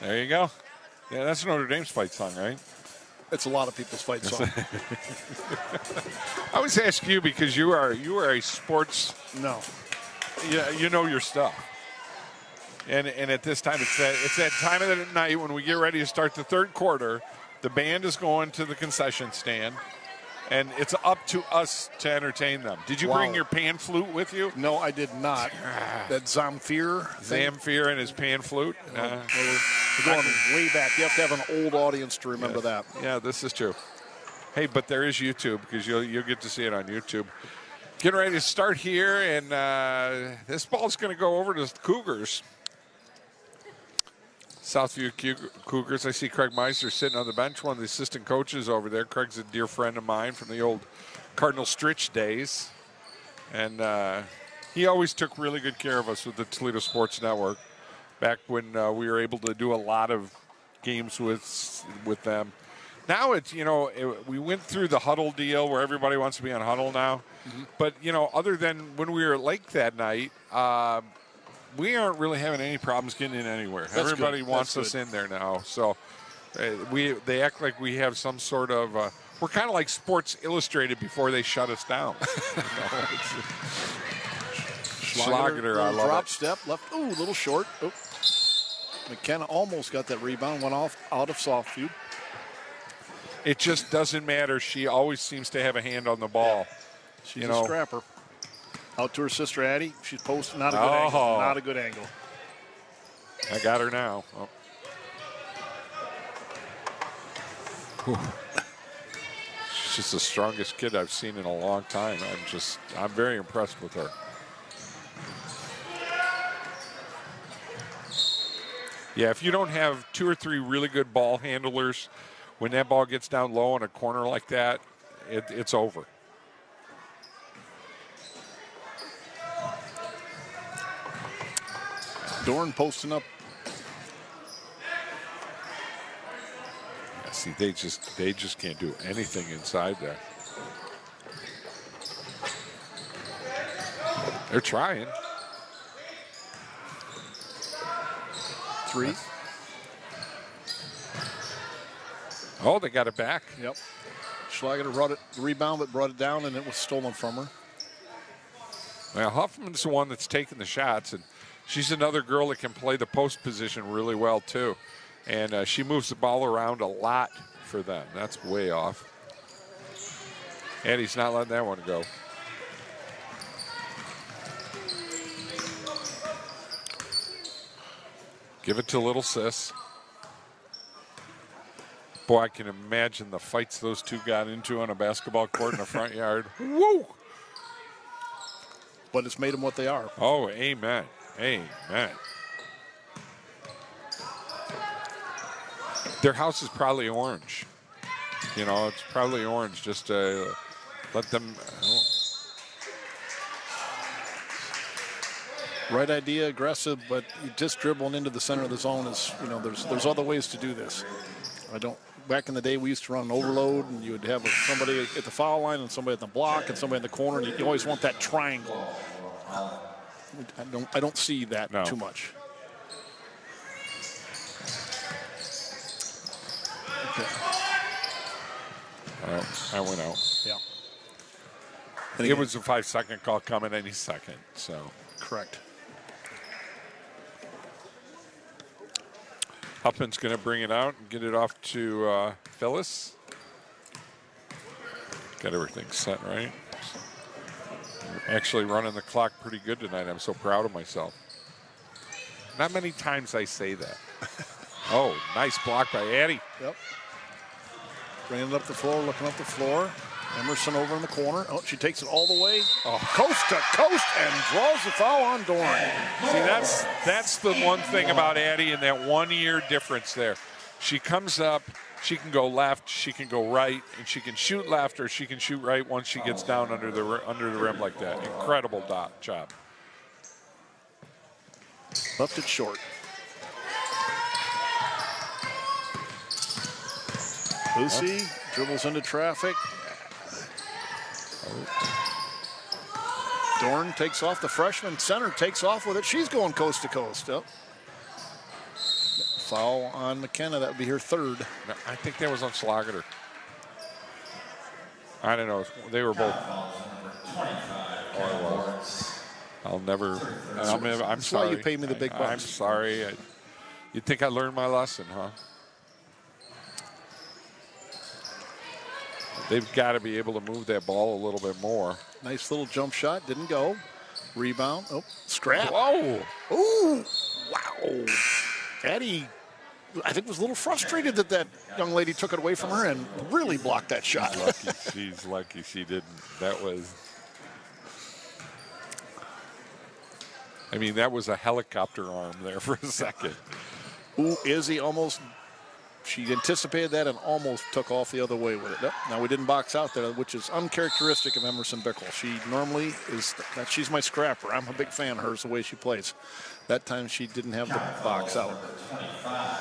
There you go. Yeah, that's Notre Dame's fight song, right? It's a lot of people's fight song. *laughs* I always ask you because you are you are a sports no. yeah, you know your stuff. And and at this time it's that it's that time of the night when we get ready to start the third quarter. The band is going to the concession stand, and it's up to us to entertain them. Did you bring your pan flute with you? No, I did not. that Zamfir thing. Zamfir and his pan flute. Uh, We're going way back. You have to have an old audience to remember that. Yeah, this is true. Hey, but there is YouTube because you'll you'll get to see it on YouTube. Getting ready to start here, and uh, this ball's going to go over to the Cougars. Southview Cougars. I see Craig Meister sitting on the bench, one of the assistant coaches over there. Craig's a dear friend of mine from the old Cardinal Stritch days, and uh, he always took really good care of us with the Toledo Sports Network. Back when uh, we were able to do a lot of games with with them. Now it's you know it, we went through the Hudl deal where everybody wants to be on Hudl now, but you know other than when we were at Lake that night, uh, we aren't really having any problems getting in anywhere. That's Everybody good. wants That's us good. in there now, so uh, we they act like we have some sort of. Uh, we're kind of like Sports Illustrated before they shut us down. *laughs* Know, I love drop it. step left. Ooh, a little short. Oh. McKenna almost got that rebound. Went off out of Southview. It just doesn't matter. She always seems to have a hand on the ball. She's You a know. scrapper. Out to her sister Addie. She's posting. Not a good Oh. angle. Not a good angle. I got her now. Oh. She's just the strongest kid I've seen in a long time. I'm just, I'm very impressed with her. Yeah, if you don't have two or three really good ball handlers, when that ball gets down low in a corner like that, it, it's over. Dorn posting up. Yeah, see, they just they just can't do anything inside there. They're trying. Three. Oh, they got it back. Yep. Schlager brought it the rebound, but brought it down, and it was stolen from her. Well, Huffman's the one that's taking the shots, and she's another girl that can play the post position really well too. And uh, she moves the ball around a lot for them. That's way off. And he's not letting that one go. Give it to little sis. Boy, I can imagine the fights those two got into on a basketball court in the front yard. *laughs* Woo! But it's made them what they are. Oh, amen. Amen. Their house is probably orange. You know, it's probably orange just to let them. Right idea, aggressive, but you just dribbling into the center of the zone is, you know, there's there's other ways to do this. I don't. Back in the day, we used to run an overload, and you would have somebody at the foul line, and somebody at the block, and somebody in the corner, and you always want that triangle. I don't. I don't see that No. too much. Okay. oh, I went out. Yeah. And It was a five second call coming any second. So correct. Huffman's going to bring it out and get it off to uh, Phyllis. Got everything set right. Actually, running the clock pretty good tonight. I'm so proud of myself. Not many times I say that. *laughs* oh, nice block by Addie. Yep. Bringing it up the floor, looking up the floor. Emerson over in the corner. Oh, she takes it all the way. Oh, coast to coast and draws the foul on Dorn. See, that's that's the one thing about Addie and that one year difference there. She comes up, she can go left, she can go right, and she can shoot left or she can shoot right once she gets down under the under the rim like that. Incredible dot job. Left it short. Lucy dribbles into traffic. Dorn takes off the freshman. Center takes off with it. She's going coast to coast. Yep. Foul on McKenna. That would be her third. No, I think that was on Slagater. I don't know. They were both. Oh, I'll never. I'm, I'm That's why sorry. you pay me the big I- bucks. I'm sorry. I, you'd think I learned my lesson, huh? They've got to be able to move that ball a little bit more. Nice little jump shot. Didn't go. Rebound. Oh, scrap. Whoa! Ooh, wow. Addie, I think, was a little frustrated that that young lady took it away from her and really blocked that shot. Lucky *laughs* she's lucky she didn't. That was. I mean, that was a helicopter arm there for a second. Ooh, Izzy almost, she anticipated that and almost took off the other way with it. Yep. Now, we didn't box out there, which is uncharacteristic of Emerson Bickle. She normally is, that she's my scrapper. I'm a big fan of hers, the way she plays. That time she didn't have the box out.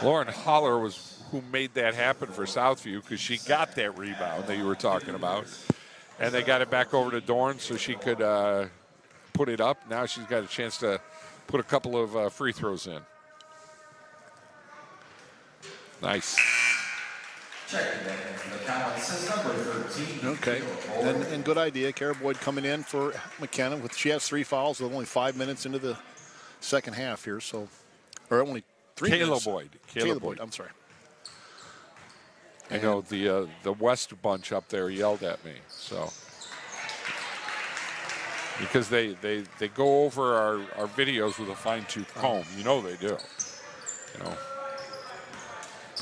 Lauren Holler was who made that happen for Southview because she got that rebound that you were talking about, and they got it back over to Dorn so she could uh, put it up. Now she's got a chance to put a couple of uh, free throws in. Nice. Checking in the Comets is number 13. Okay, and, and good idea. Kara Boyd coming in for McKenna. With she has three fouls with only five minutes into the second half here, so or only three. Minutes. Boyd. Kayla Boyd. I'm sorry. I know the uh, the West bunch up there yelled at me, so because they they, they go over our, our videos with a fine tooth comb. You know they do. You know.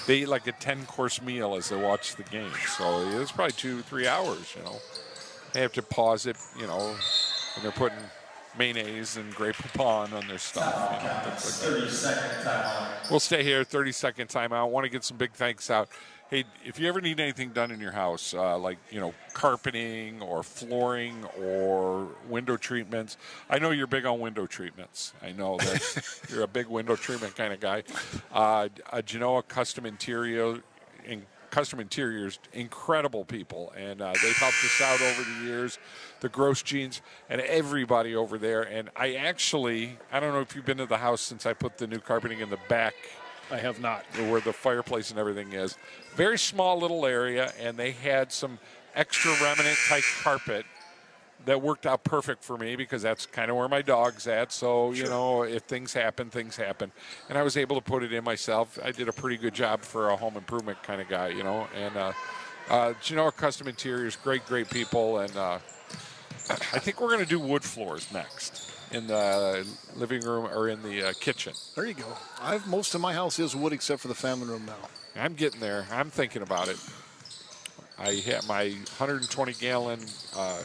They eat like a ten course meal as they watch the game, so it's probably two three hours. You know, they have to pause it. You know, when they're putting mayonnaise and Grey Poupon on their stuff. You know, things like 30 second timeout. We'll stay here. 30 second timeout. I Want to get some big thanks out. Hey, if you ever need anything done in your house, uh, like you know carpeting or flooring or window treatments, I know you're big on window treatments. I know that *laughs* you're a big window treatment kind of guy. Uh, uh, Genoa Custom Interior, in Custom Interiors, incredible people, and uh, they've helped us out over the years. The Gross Jeans and everybody over there. And I actually, I don't know if you've been to the house since I put the new carpeting in the back I have not. where the fireplace and everything is. Very small little area, and they had some extra remnant type carpet that worked out perfect for me because that's kind of where my dog's at. So, you know, if things happen, things happen. And I was able to put it in myself. I did a pretty good job for a home improvement kind of guy, you know. And, uh, uh, Genoa Custom Interiors, great, great people. And uh, *clears throat* I think we're going to do wood floors next. in the living room or in the uh, kitchen. There you go. I've most of my house is wood except for the family room now. I'm getting there. I'm thinking about it. I had my 120 gallon uh,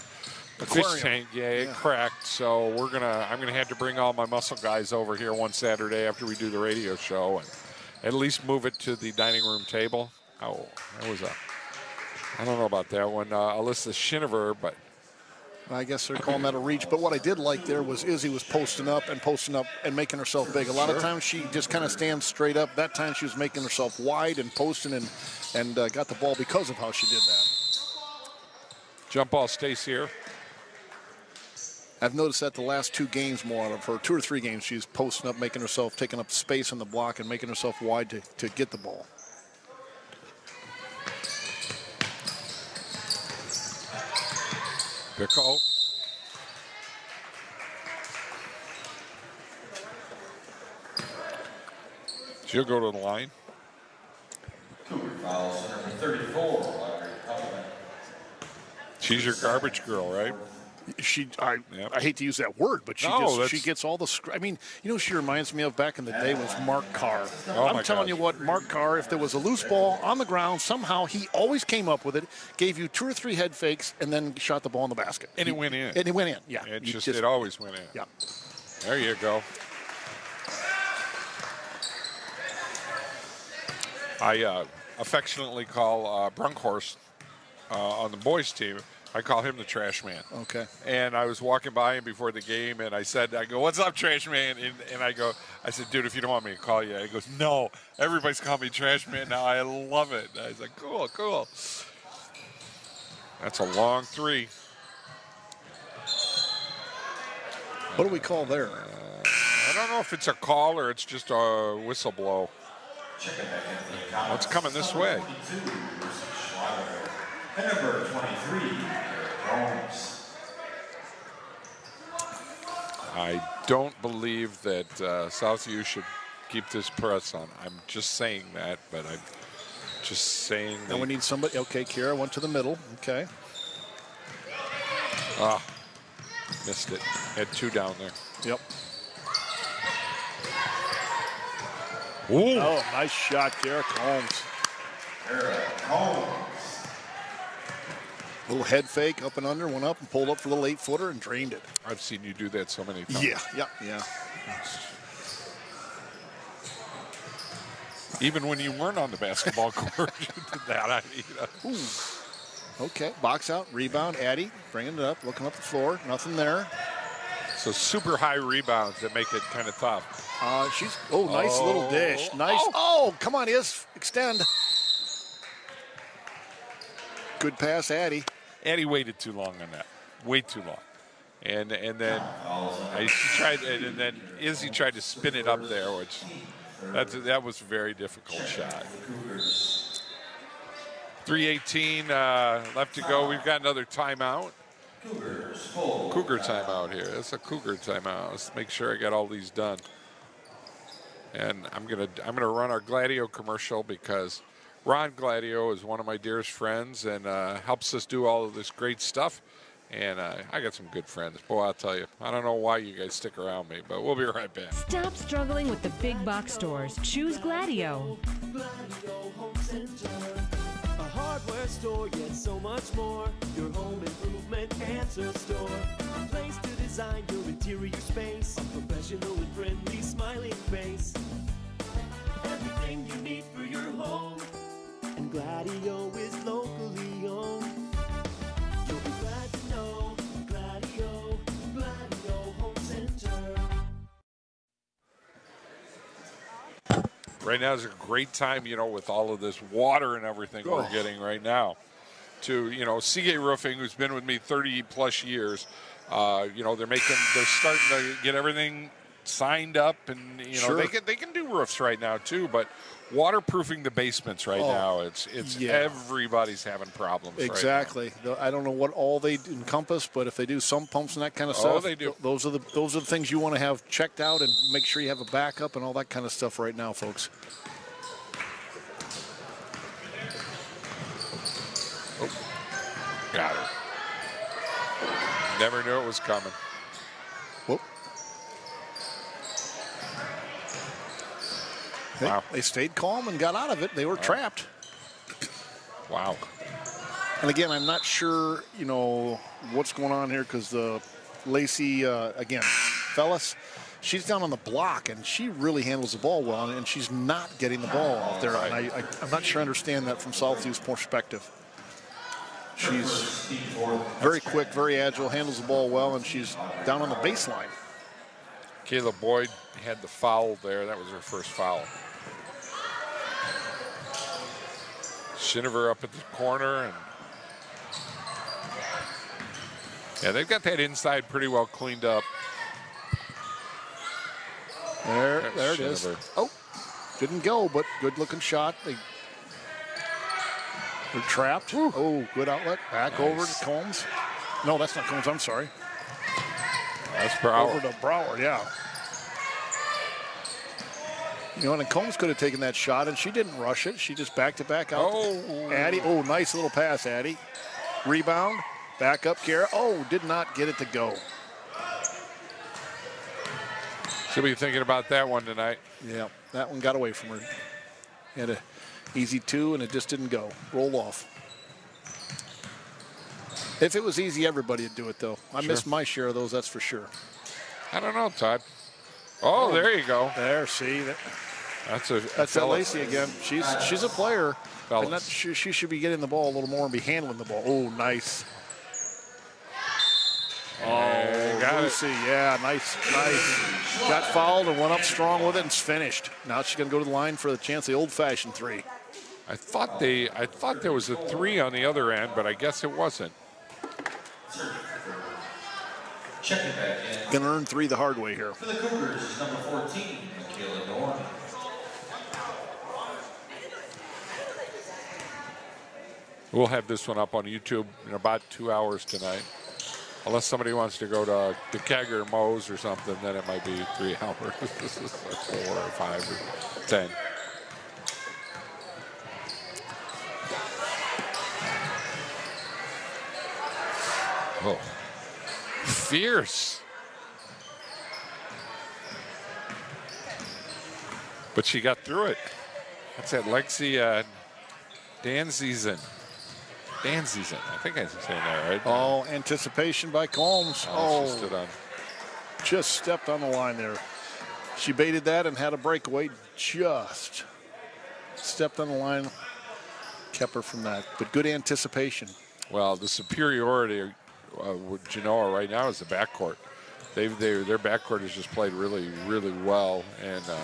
fish Aquarium. tank. Yeah, it Yeah. cracked. So we're gonna. I'm gonna have to bring all my muscle guys over here one Saturday after we do the radio show, and at least move it to the dining room table. Oh, that was a. I don't know about that one, uh, Alyssa Shinover, but I guess they're calling that a reach. But what I did like there was Izzy was posting up and posting up and making herself big. A lot of times she just kind of stands straight up. That time she was making herself wide and posting and and uh, got the ball because of how she did that. jump ball stays here. I've noticed that the last two games more out of her, two or three games, she's posting up, making herself, taking up space in the block and making herself wide to, to get the ball. Bickle. She'll go to the line. Cougar fouls 34, She's your garbage girl, right? She, I, Yep. I hate to use that word, but she No, just that's- she gets all the. I mean, you know, she reminds me of back in the day was Mark Carr. Oh, I'm telling gosh. you what, Mark Carr, if there was a loose ball on the ground, somehow he always came up with it, gave you two or three head fakes, and then shot the ball in the basket. And it went in. And it went in. Yeah, It You just, it always went in. Yeah. There you go. I uh, affectionately call uh, Brunkhorst uh, on the boys team. I call him the trash man. Okay. And I was walking by him before the game, and I said, "I go, what's up, trash man?" And, and I go, I said, "Dude, if you don't want me to call you," he goes, "No, everybody's calling me trash man now. I love it." I was like, "Cool, cool." That's a long three. What do we call there? I don't know if it's a call or it's just a whistle blow. Checking back into the Comets. What's coming this way? 22, And number 23, Eric Holmes. I don't believe that uh, Southview should keep this press on. I'm just saying that, but I'm just saying that. And we need somebody. Okay, Kira went to the middle. Okay. Ah, missed it. Had two down there. Yep. Ooh. Oh, nice shot, Derek Holmes. Eric Holmes. Little head fake up and under, went up and pulled up for a little eight footer and drained it. I've seen you do that so many times. Yeah, yeah, yeah. Even when you weren't on the basketball *laughs* court, you did that. I mean, uh, Okay, box out, rebound, Addy, bringing it up, looking up the floor, nothing there. so super high rebounds that make it kind of tough. Uh, she's oh, nice little dish, Oh. nice. Oh, come on, Is extend. Good pass, Addy. Addie waited too long on that. Way too long. And and then I, she tried and, and then Izzy tried to spin it up there, which that's that was a very difficult shot. 318 uh, left to go. We've got another timeout. Cougar timeout here. That's a Cougar timeout. Let's make sure I got all these done. And I'm gonna I'm gonna run our Gladieux commercial because Ron Gladieux is one of my dearest friends and uh, helps us do all of this great stuff. And uh, I got some good friends. Boy, I'll tell you. I don't know why you guys stick around me, but we'll be right back. Stop struggling with the big box stores. Choose Gladieux. A hardware store, yet so much more. Your home improvement answer store. A place to design your interior Right now is a great time, you know, with all of this water and everything we're Oh. getting right now. To you know, Seagate Roofing, who's been with me 30 plus years, uh, you know, they're making, they're starting to get everything signed up, and you know, Sure. they can they can do roofs right now too, but waterproofing the basements right Oh, now, it's it's yeah. everybody's having problems. right. Exactly. The- I don't know what all they encompass, but if they do some pumps and that kind of Oh, stuff, they do. Those are the those are the things you want to have checked out and make sure you have a backup and all that kind of stuff right now, folks. Oh, got it. Never knew it was coming. Whoop. They, Wow. they stayed calm and got out of it. They were trapped. Wow. And again, I'm not sure, you know, what's going on here because the Lacey, uh, again, Fellas, she's down on the block and she really handles the ball well, and she's not getting the ball out there. And I, I'm not sure I understand that from Southview's perspective. She's very quick, very agile, handles the ball well, and she's down on the baseline. Kayla Boyd had the foul there. That was her first foul. Shinover up at the corner and yeah, they've got that inside pretty well cleaned up. There, That's there it is. Shinover. Oh, didn't go, but good looking shot. They, they're trapped. Oh, good outlet. Back over to Combs. No, that's not Combs. I'm sorry. That's Brower. Over to Brower, yeah. You know, and Combs could have taken that shot, and she didn't rush it. She just backed it back out. Oh. Addie. Oh, nice little pass, Addie. Rebound. Back up, Kara. Oh, did not get it to go. She'll be thinking about that one tonight. Yeah, that one got away from her. Had a easy two, and it just didn't go. Roll off. If it was easy, everybody would do it, though. I Sure. missed my share of those, that's for sure. I don't know, Todd. Oh, oh. there you go. There, see, that, That's a that's that Lacey again. She's she's a player. And that, she, she should be getting the ball a little more and be handling the ball. Oh, nice. Oh, got it. Yeah, nice, nice. Got fouled and went up strong with it and it's finished. Now she's going to go to the line for the chance of the old-fashioned three. I thought they I thought there was a three on the other end, but I guess it wasn't. Check back in. Going to earn three the hard way here. For the Cougars is number 14, Michaela Dorn. We'll have this one up on YouTube in about two hours tonight. Unless somebody wants to go to the Kegger or Moe's or something, then it might be three *laughs* hours, four or five or ten. Oh, fierce. But she got through it. That's that Lexi uh, Danzizen. Danzizen. I think I'm saying that right. Oh, anticipation by Combs. Oh, Oh, on. just stepped on the line there. She baited that and had a breakaway. Just stepped on the line, kept her from that. But good anticipation. Well, the superiority uh, with Genoa right now is the backcourt. They've they, their backcourt has just played really really well, and uh,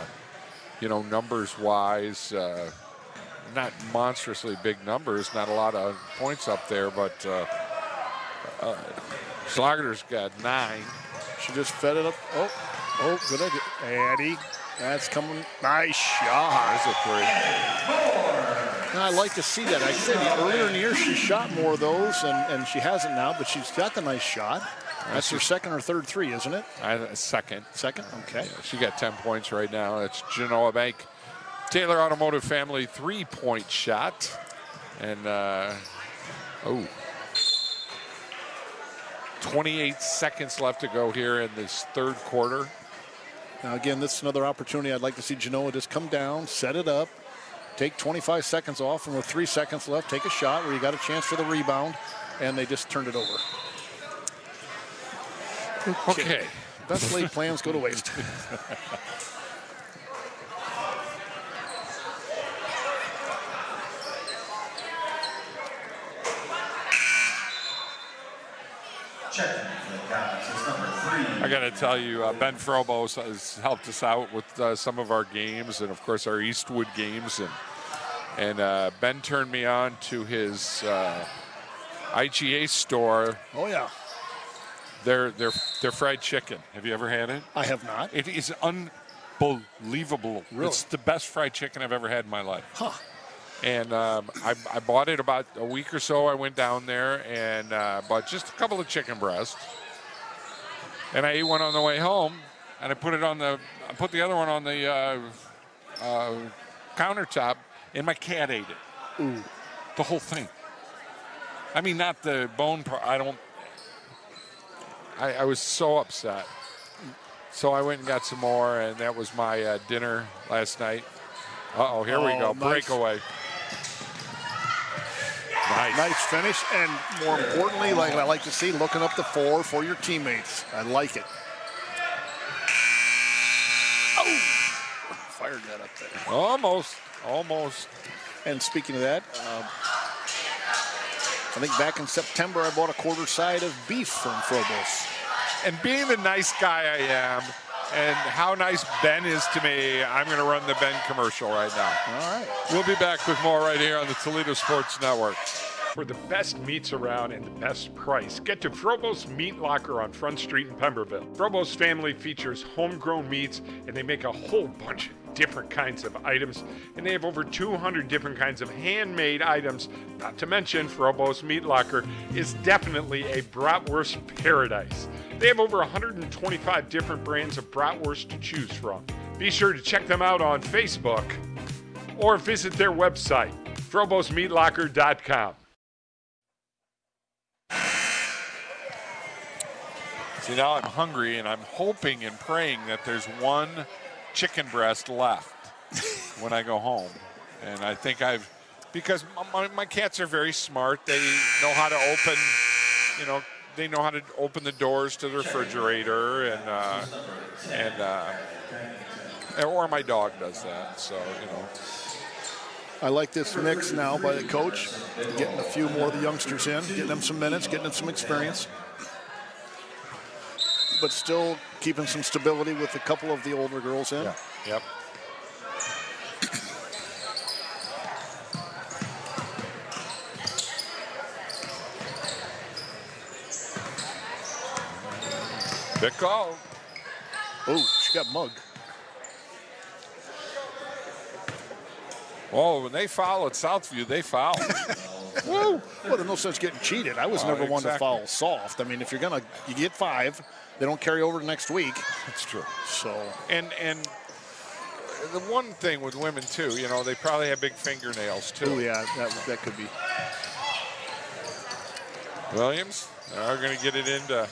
you know numbers wise, uh, not monstrously big numbers, not a lot of points up there, but uh, uh, Schlager's got nine. She just fed it up. Oh, oh, good idea. Addie, that's coming. Nice shot. There's a three. And I like to see that. I said earlier in the year she shot more of those, and, and she hasn't now, but she's got the nice shot. That's her second or third three, isn't it? I, second. Second? Okay. She got 10 points right now. It's Genoa Bank. Taylor Automotive Family three point shot. And, uh, oh, 28 seconds left to go here in this third quarter. Now, again, this is another opportunity. I'd like to see Genoa just come down, set it up, take 25 seconds off, and with three seconds left, take a shot where you got a chance for the rebound, and they just turned it over. Okay. Best laid plans go to waste. *laughs* Checking for the Comets is number three. I got to tell you, uh, Ben Frobos has helped us out with uh, some of our games, and of course our Eastwood games, and and uh, Ben turned me on to his uh, IGA store. Oh, yeah. Their their their fried chicken. Have you ever had it? I have not. It is unbelievable. Really? It's the best fried chicken I've ever had in my life. Huh. And um, I, I bought it about a week or so. I went down there and uh, bought just a couple of chicken breasts. And I ate one on the way home, and I put it on the I put the other one on the uh, uh, countertop, and my cat ate it. Ooh. The whole thing. I mean, not the bone part. I don't. I, I was so upset. So I went and got some more, and that was my uh, dinner last night. Uh oh, here we Oh, go. nice. Breakaway. Nice. Nice finish, and more importantly, like I like to see, looking up the four for your teammates. I like it. Oh, fired that up there. Almost. Almost. And speaking of that, um, I think back in September I bought a quarter side of beef from Frobos. And being the nice guy I am, and how nice Ben is to me, I'm going to run the Ben commercial right now. All right. We'll be back with more right here on the Toledo Sports Network. For the best meats around and the best price, get to Frobos Meat Locker on Front Street in Pemberville. Frobos family features homegrown meats, and they make a whole bunch of different kinds of items, and they have over 200 different kinds of handmade items. Not to mention, Frobos Meat Locker is definitely a bratwurst paradise. They have over 125 different brands of bratwurst to choose from. Be sure to check them out on Facebook or visit their website, frobosmeatlocker.com. See, now I'm hungry and I'm hoping and praying that there's one chicken breast left when I go home. And I think I've, because my, my cats are very smart. They know how to open, you know, they know how to open the doors to the refrigerator and, uh, and, uh, or my dog does that. So, you know. I like this mix now by the coach, getting a few more of the youngsters in, getting them some minutes, getting them some experience, but still keeping some stability with a couple of the older girls in. Yep. Good call. Oh, she got mugged. Oh, when they foul at Southview, they foul. *laughs* Woo! Well, there's no sense getting cheated. I was Oh, never one to exactly. foul soft. I mean, if you're gonna, you get five. They don't carry over to next week. That's true. So And and the one thing with women too, you know, they probably have big fingernails too. Oh yeah, that that could be. Williams are going to get it into,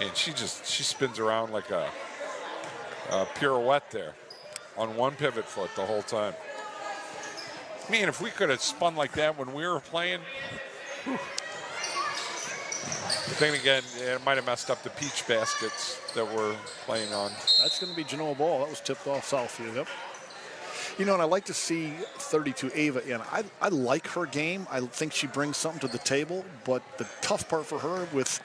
and she just she spins around like a, a pirouette there, on one pivot foot the whole time. Man, if we could have spun like that when we were playing. whew. But then again, it might have messed up the peach baskets that we're playing on. That's going to be Genoa ball. That was tipped off Southview. Yep. You know, and I like to see 32 Ava in. I, I like her game. I think she brings something to the table. But the tough part for her, with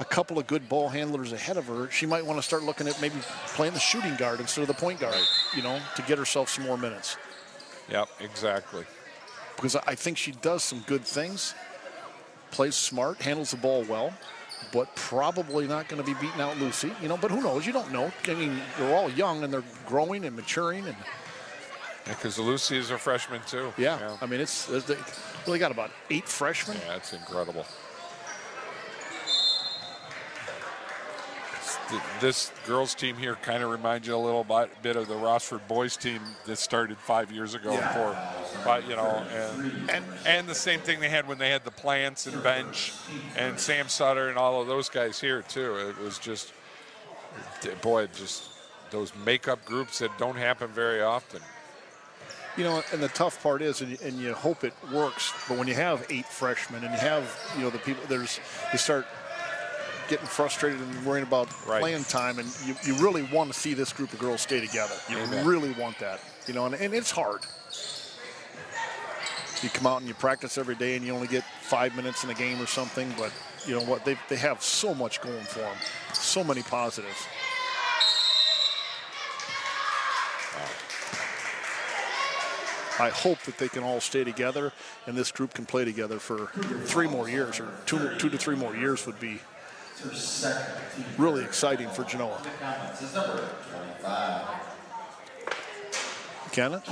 a couple of good ball handlers ahead of her, she might want to start looking at maybe playing the shooting guard instead of the point guard. You know, to get herself some more minutes. Yep, exactly. Because I think she does some good things. Plays smart, handles the ball well, but probably not going to be beating out Lucy. You know, but who knows? You don't know. I mean, they're all young and they're growing and maturing and. Because Lucy is a freshman too. Yeah, I mean it's it's- they really got about eight freshmen. Yeah, it's incredible. Th- This girls' team here kind of reminds you a little bit, bit of the Rossford boys' team that started five years ago. Yeah. For, but you know, and, and and the same thing they had when they had the plants and bench, and Sam Sutter and all of those guys here too. It was just, boy, just those makeup groups that don't happen very often. You know, and the tough part is, and and you hope it works. But when you have eight freshmen and you have, you know, the people, there's you start getting frustrated and worrying about Right. playing time, and you, you really want to see this group of girls stay together. You Amen. really want that, you know, and, and it's hard. You come out and you practice every day, and you only get five minutes in a game or something. But you know what? They they have so much going for them, so many positives. I hope that they can all stay together and this group can play together for three more years or two, two to three more years would be really exciting for Genoa. Comets is number 25. Kenna?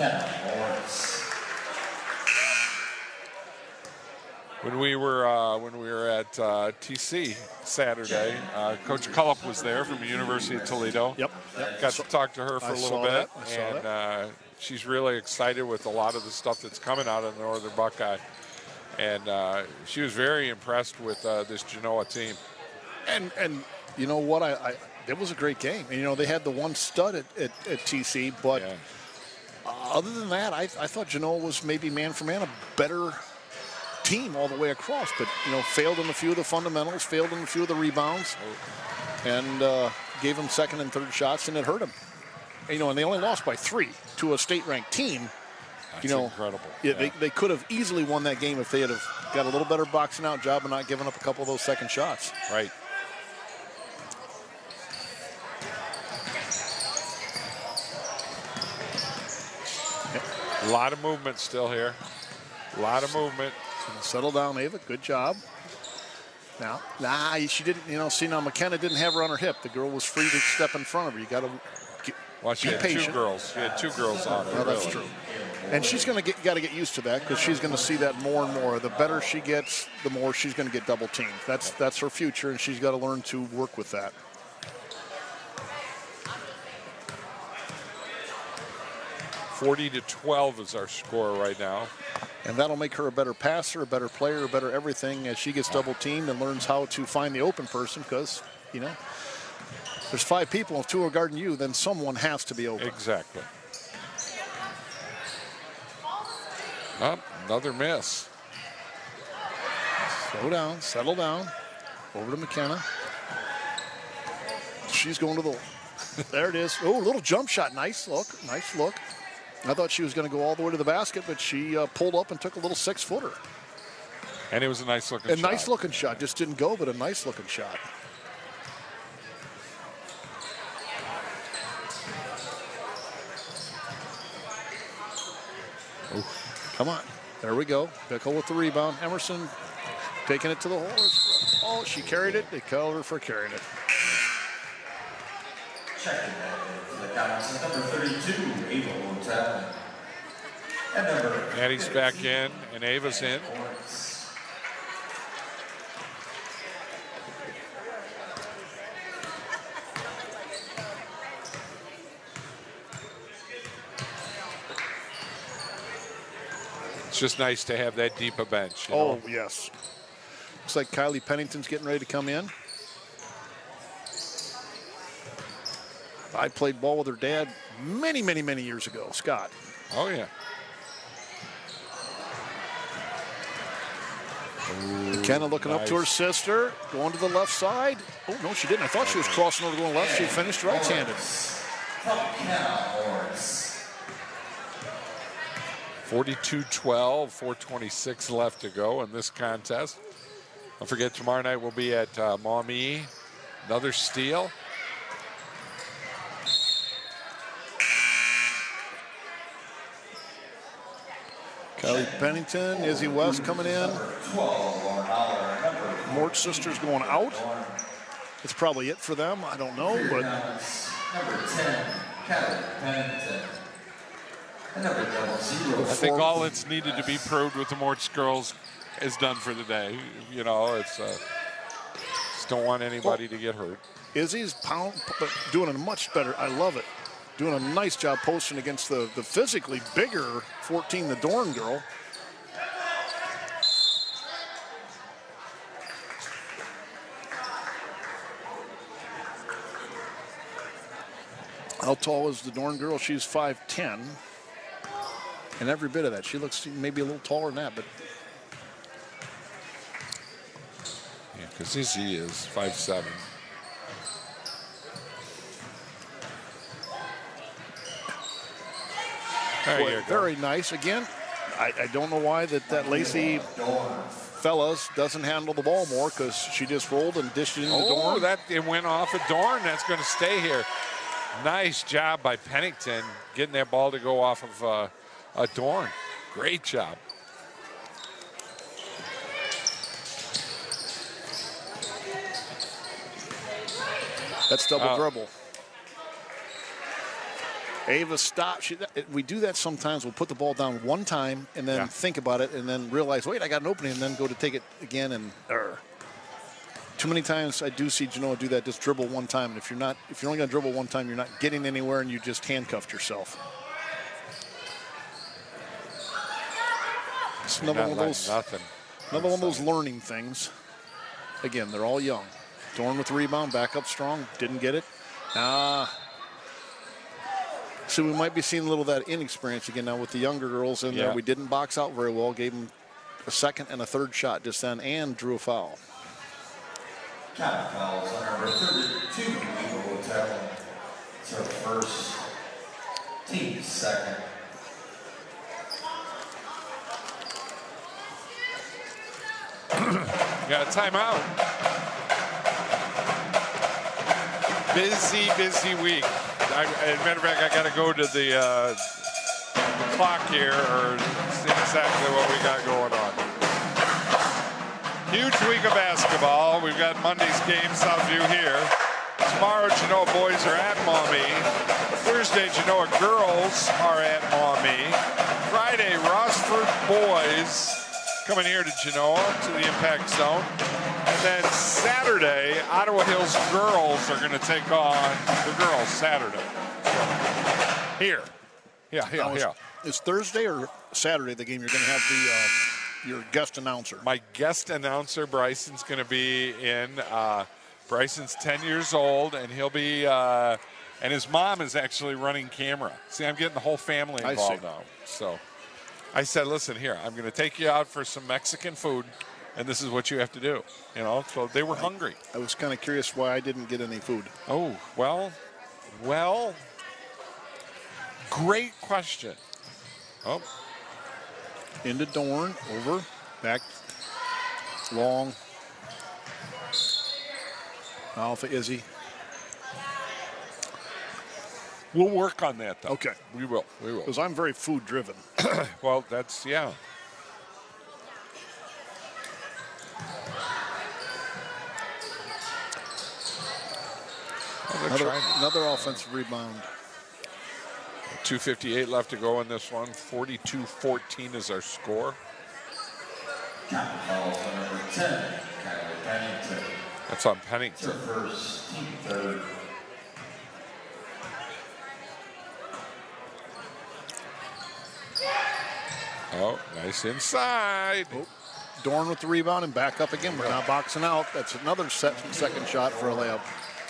When we were uh, when we were at uh, TC Saturday, uh, Coach Cullop was there from the University of Toledo. Yep. yep. Got to talk to her for I a little bit, that. I saw and uh, she's really excited with a lot of the stuff that's coming out of the Northern Buckeye. And uh, she was very impressed with uh, this Genoa team. And and you know what? I, I it was a great game. And, you know, they had the one stud at, at, at TC, but Yeah. other than that, I, I thought Genoa was maybe man for man a better team all the way across. But, you know, failed in a few of the fundamentals, failed in a few of the rebounds, and uh, gave them second and third shots, and it hurt them. And, you know, and they only lost by three to a state-ranked team. That's you know, incredible. Yeah, Yeah. They, they could have easily won that game if they had have got a little better boxing out job and not given up a couple of those second shots. Right. A lot of movement still here. A lot of movement. Settle down, Ava. Good job. Now, nah, she didn't. You know, see now McKenna didn't have her on her hip. The girl was free to step in front of her. You got to Well, she be had patient. two girls. She had two girls on her. No, that's really. true. And she's going to get got to get used to that because she's going to see that more and more. The better she gets, the more she's going to get double teamed. That's that's her future, and she's got to learn to work with that. Forty to twelve is our score right now. And that'll make her a better passer, a better player, a better everything as she gets double teamed and learns how to find the open person because, you know, there's five people, if two are guarding you, then someone has to be open. Exactly. Up, another miss. Slow down, settle down. Over to McKenna. She's going to the. There it is. Oh, little jump shot. Nice look. Nice look. I thought she was going to go all the way to the basket, but she uh, pulled up and took a little six footer. And it was a nice looking A shot. nice looking shot. Just didn't go, but a nice looking shot. Come on. There we go. Bickle with the rebound. Emerson taking it to the horse. Oh, she carried it. They called her for carrying it. Checking that for the Comets is number 32, Ava Montana. And number Maddie's back in, and Ava's in. It's just nice to have that deep a bench. Oh, know? yes. Looks like Kylie Pennington's getting ready to come in. I played ball with her dad many, many, many years ago, Scott. Oh, yeah. McKenna looking up to her sister, going to the left side. Oh, no, she didn't. I thought she was crossing over going left. She finished right handed. McKenna Lawrence. 42 12, 426 left to go in this contest. Don't forget, tomorrow night we'll be at uh, Maumee. Another steal. Kylie Pennington, Izzy West coming in. 12, Lauren Holler. Number Mort's sister's going out. It's probably it for them. I don't know, but Number 10, Kylie Pennington. And number double zero. I think all that's needed to be proved with the Morts girls is done for the day. You know, it's uh, just don't want anybody to get hurt. Izzy's pound, but doing a much better. I love it doing a nice job posting against the, the physically bigger 14, the Dorn girl. How tall is the Dorn girl? She's 5'10". And every bit of that. She looks maybe a little taller than that, but. Yeah, because Izzy is 5'7". Boy, very nice. Again, I, I don't know why that, that Lacey Fellas doesn't handle the ball more because she just rolled and dished it into Oh, Dorn. that it went off at Dorn. That's going to stay here. Nice job by Pennington getting that ball to go off of uh, a Dorn. Great job. That's double Uh, dribble. Ava stop. She, we do that sometimes. We'll put the ball down one time and then Yeah. think about it and then realize, wait, I got an opening, and then go to take it again and. er. Too many times I do see Genoa do that. Just dribble one time, and if you're not, if you're only going to dribble one time, you're not getting anywhere, and you just handcuffed yourself. It's another one of those. nothing. Another one of those learning things. Again, they're all young. Dorn with the rebound, back up strong, didn't get it. Ah. So we might be seeing a little of that inexperience again now with the younger girls in Yeah. there. We didn't box out very well. Gave them a second and a third shot just then, and drew a foul. County fouls on number 32, Eagle Hotel. It's her first, team second. Got a timeout. Busy, busy week. I, as a matter of fact, I got to go to the uh, clock here or see exactly what we got going on. Huge week of basketball. We've got Monday's game, Southview here. Tomorrow, Genoa boys are at Maumee. Thursday, Genoa girls are at Maumee. Friday, Rossford boys coming here to Genoa to the impact zone. And then Saturday, Ottawa Hills girls are going to take on the girls Saturday. Here. Yeah, yeah, Now, yeah. Is Thursday or Saturday the game you're going to have the uh, your guest announcer? My guest announcer, Bryson's going to be in. Uh, Bryson's 10 years old, and he'll be, uh, and his mom is actually running camera. See, I'm getting the whole family involved now. So I said, listen, here, I'm going to take you out for some Mexican food, and this is what you have to do. You know, so they were hungry. I was kind of curious why I didn't get any food. Oh, well, well, great question. Oh, Into Dorn, over, back, long. Alpha Izzy. We'll work on that, though. Okay. We will. We will. Because I'm very food driven. *clears throat* Well, that's, yeah. Another, another offensive rebound. 258 left to go in this one. 42-14 is our score. County fouls on number 10, Kylie Pennington. That's on It's her Pennington. first, team third. Oh, nice inside. Oh, Dorn with the rebound and back up again. We're not boxing out. That's another set, second shot for a layup.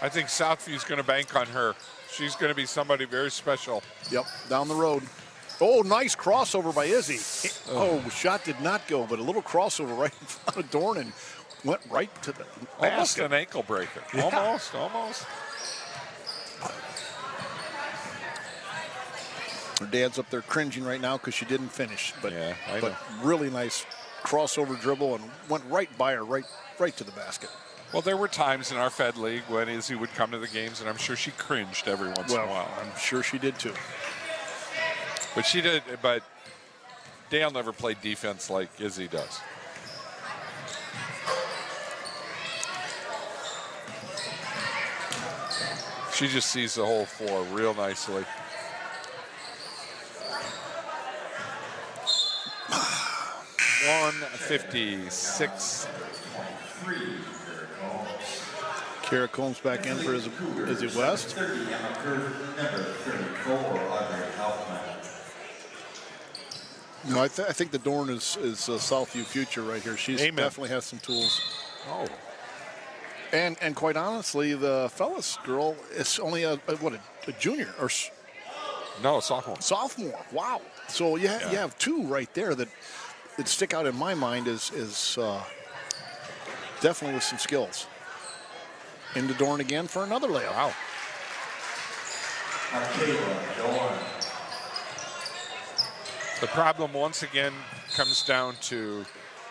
I think Southview's going to bank on her. She's going to be somebody very special. Yep, down the road. Oh, nice crossover by Izzy. Oh, shot did not go, but a little crossover *laughs* right in front of Dorn and went right to the Almost an ankle breaker. Yeah. Almost, almost. Her dad's up there cringing right now because she didn't finish. But Yeah, I but really nice crossover dribble and went right by her, right right to the basket. Well, there were times in our Fed League when Izzy would come to the games, and I'm sure she cringed every once in a while. I'm sure she did too. But she did. But Dale never played defense like Izzy does. She just sees the whole floor real nicely. One fifty-six. Kara Combs back in for Izzy, Izzy West. 30, Emma Curtin, number 34, Audrey Kaufman. No, I, th- I think the Dorn is is uh, Southview future right here. She definitely has some tools. Oh, And and quite honestly, the Fellas girl is only a, a what a, a junior or no, sophomore. sophomore. Wow. So you, ha- you have two right there that that stick out in my mind as is uh, definitely with some skills. Into Dorn again for another layup. Wow. The problem once again comes down to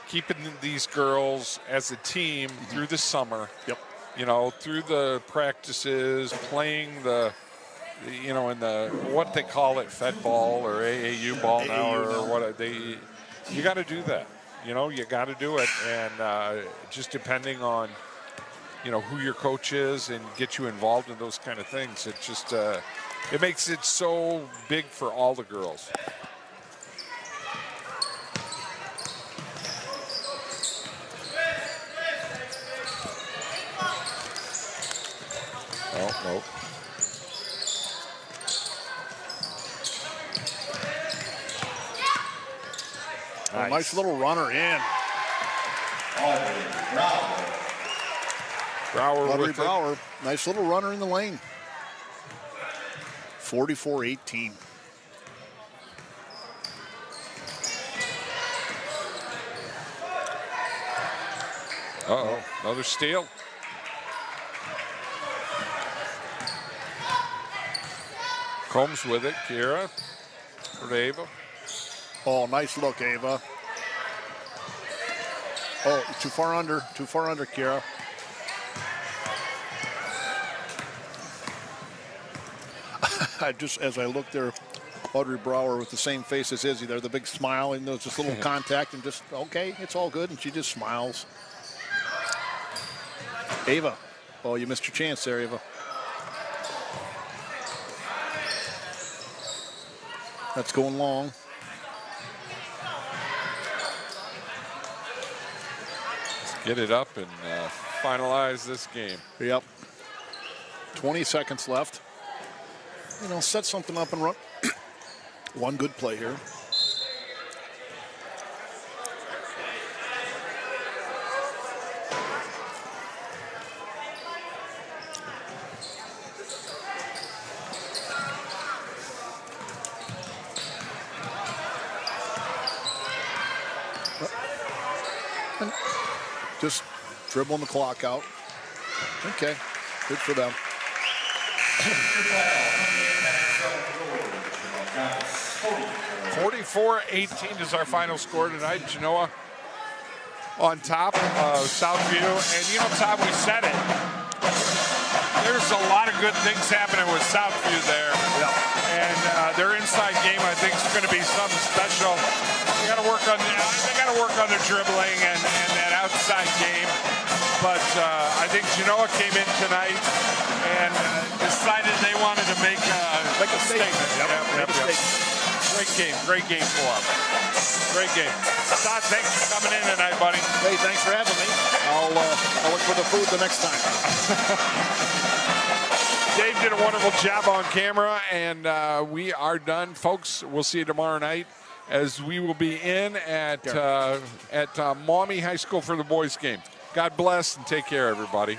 keeping these girls as a team through the summer. Yep. You know, through the practices, playing the, you know, in the what they call it, Fed ball or AAU ball now, AAU or now. what they. You got to do that. You know, you got to do it, and uh, just depending on, you know, who your coach is and get you involved in those kind of things. It just uh, it makes it so big for all the girls. Oh, A nice little runner in. Brower. Brower Audrey with it. Brower, nice little runner in the lane. 44 18. Uh oh, another steal. Combs with it, Kira for Ava. Oh, nice look, Ava. Oh, too far under, too far under, Kira. *laughs* I just, as I look there, Audrey Brower with the same face as Izzy there, the big smile, and there's just a little *laughs* contact, and just, okay, it's all good, and she just smiles. Ava. Oh, you missed your chance there, Ava. That's going long. Get it up and uh, finalize this game. Yep. 20 seconds left. You know, set something up and run. *coughs* One good play here. Just dribbling the clock out. Okay, good for them. 44-18 is our final score tonight. Genoa on top of Southview. And you know, Todd, we said it. There's a lot of good things happening with Southview there. And uh, their inside game, I think, is going to be something special. They got to work on they got to work on their dribbling and, and that outside game. But uh, I think Genoa came in tonight and uh, decided they wanted to make, uh, make a statement. Yep, yep, yep. Great game. Great game for them. Great game. Todd, thanks for coming in tonight, buddy. Hey, thanks for having me. I'll, uh, I'll look for the food the next time. *laughs* Dave did a wonderful job on camera, and uh, we are done, folks. We'll see you tomorrow night as we will be in at uh, at uh, Maumee High School for the boys game. God bless and take care, everybody.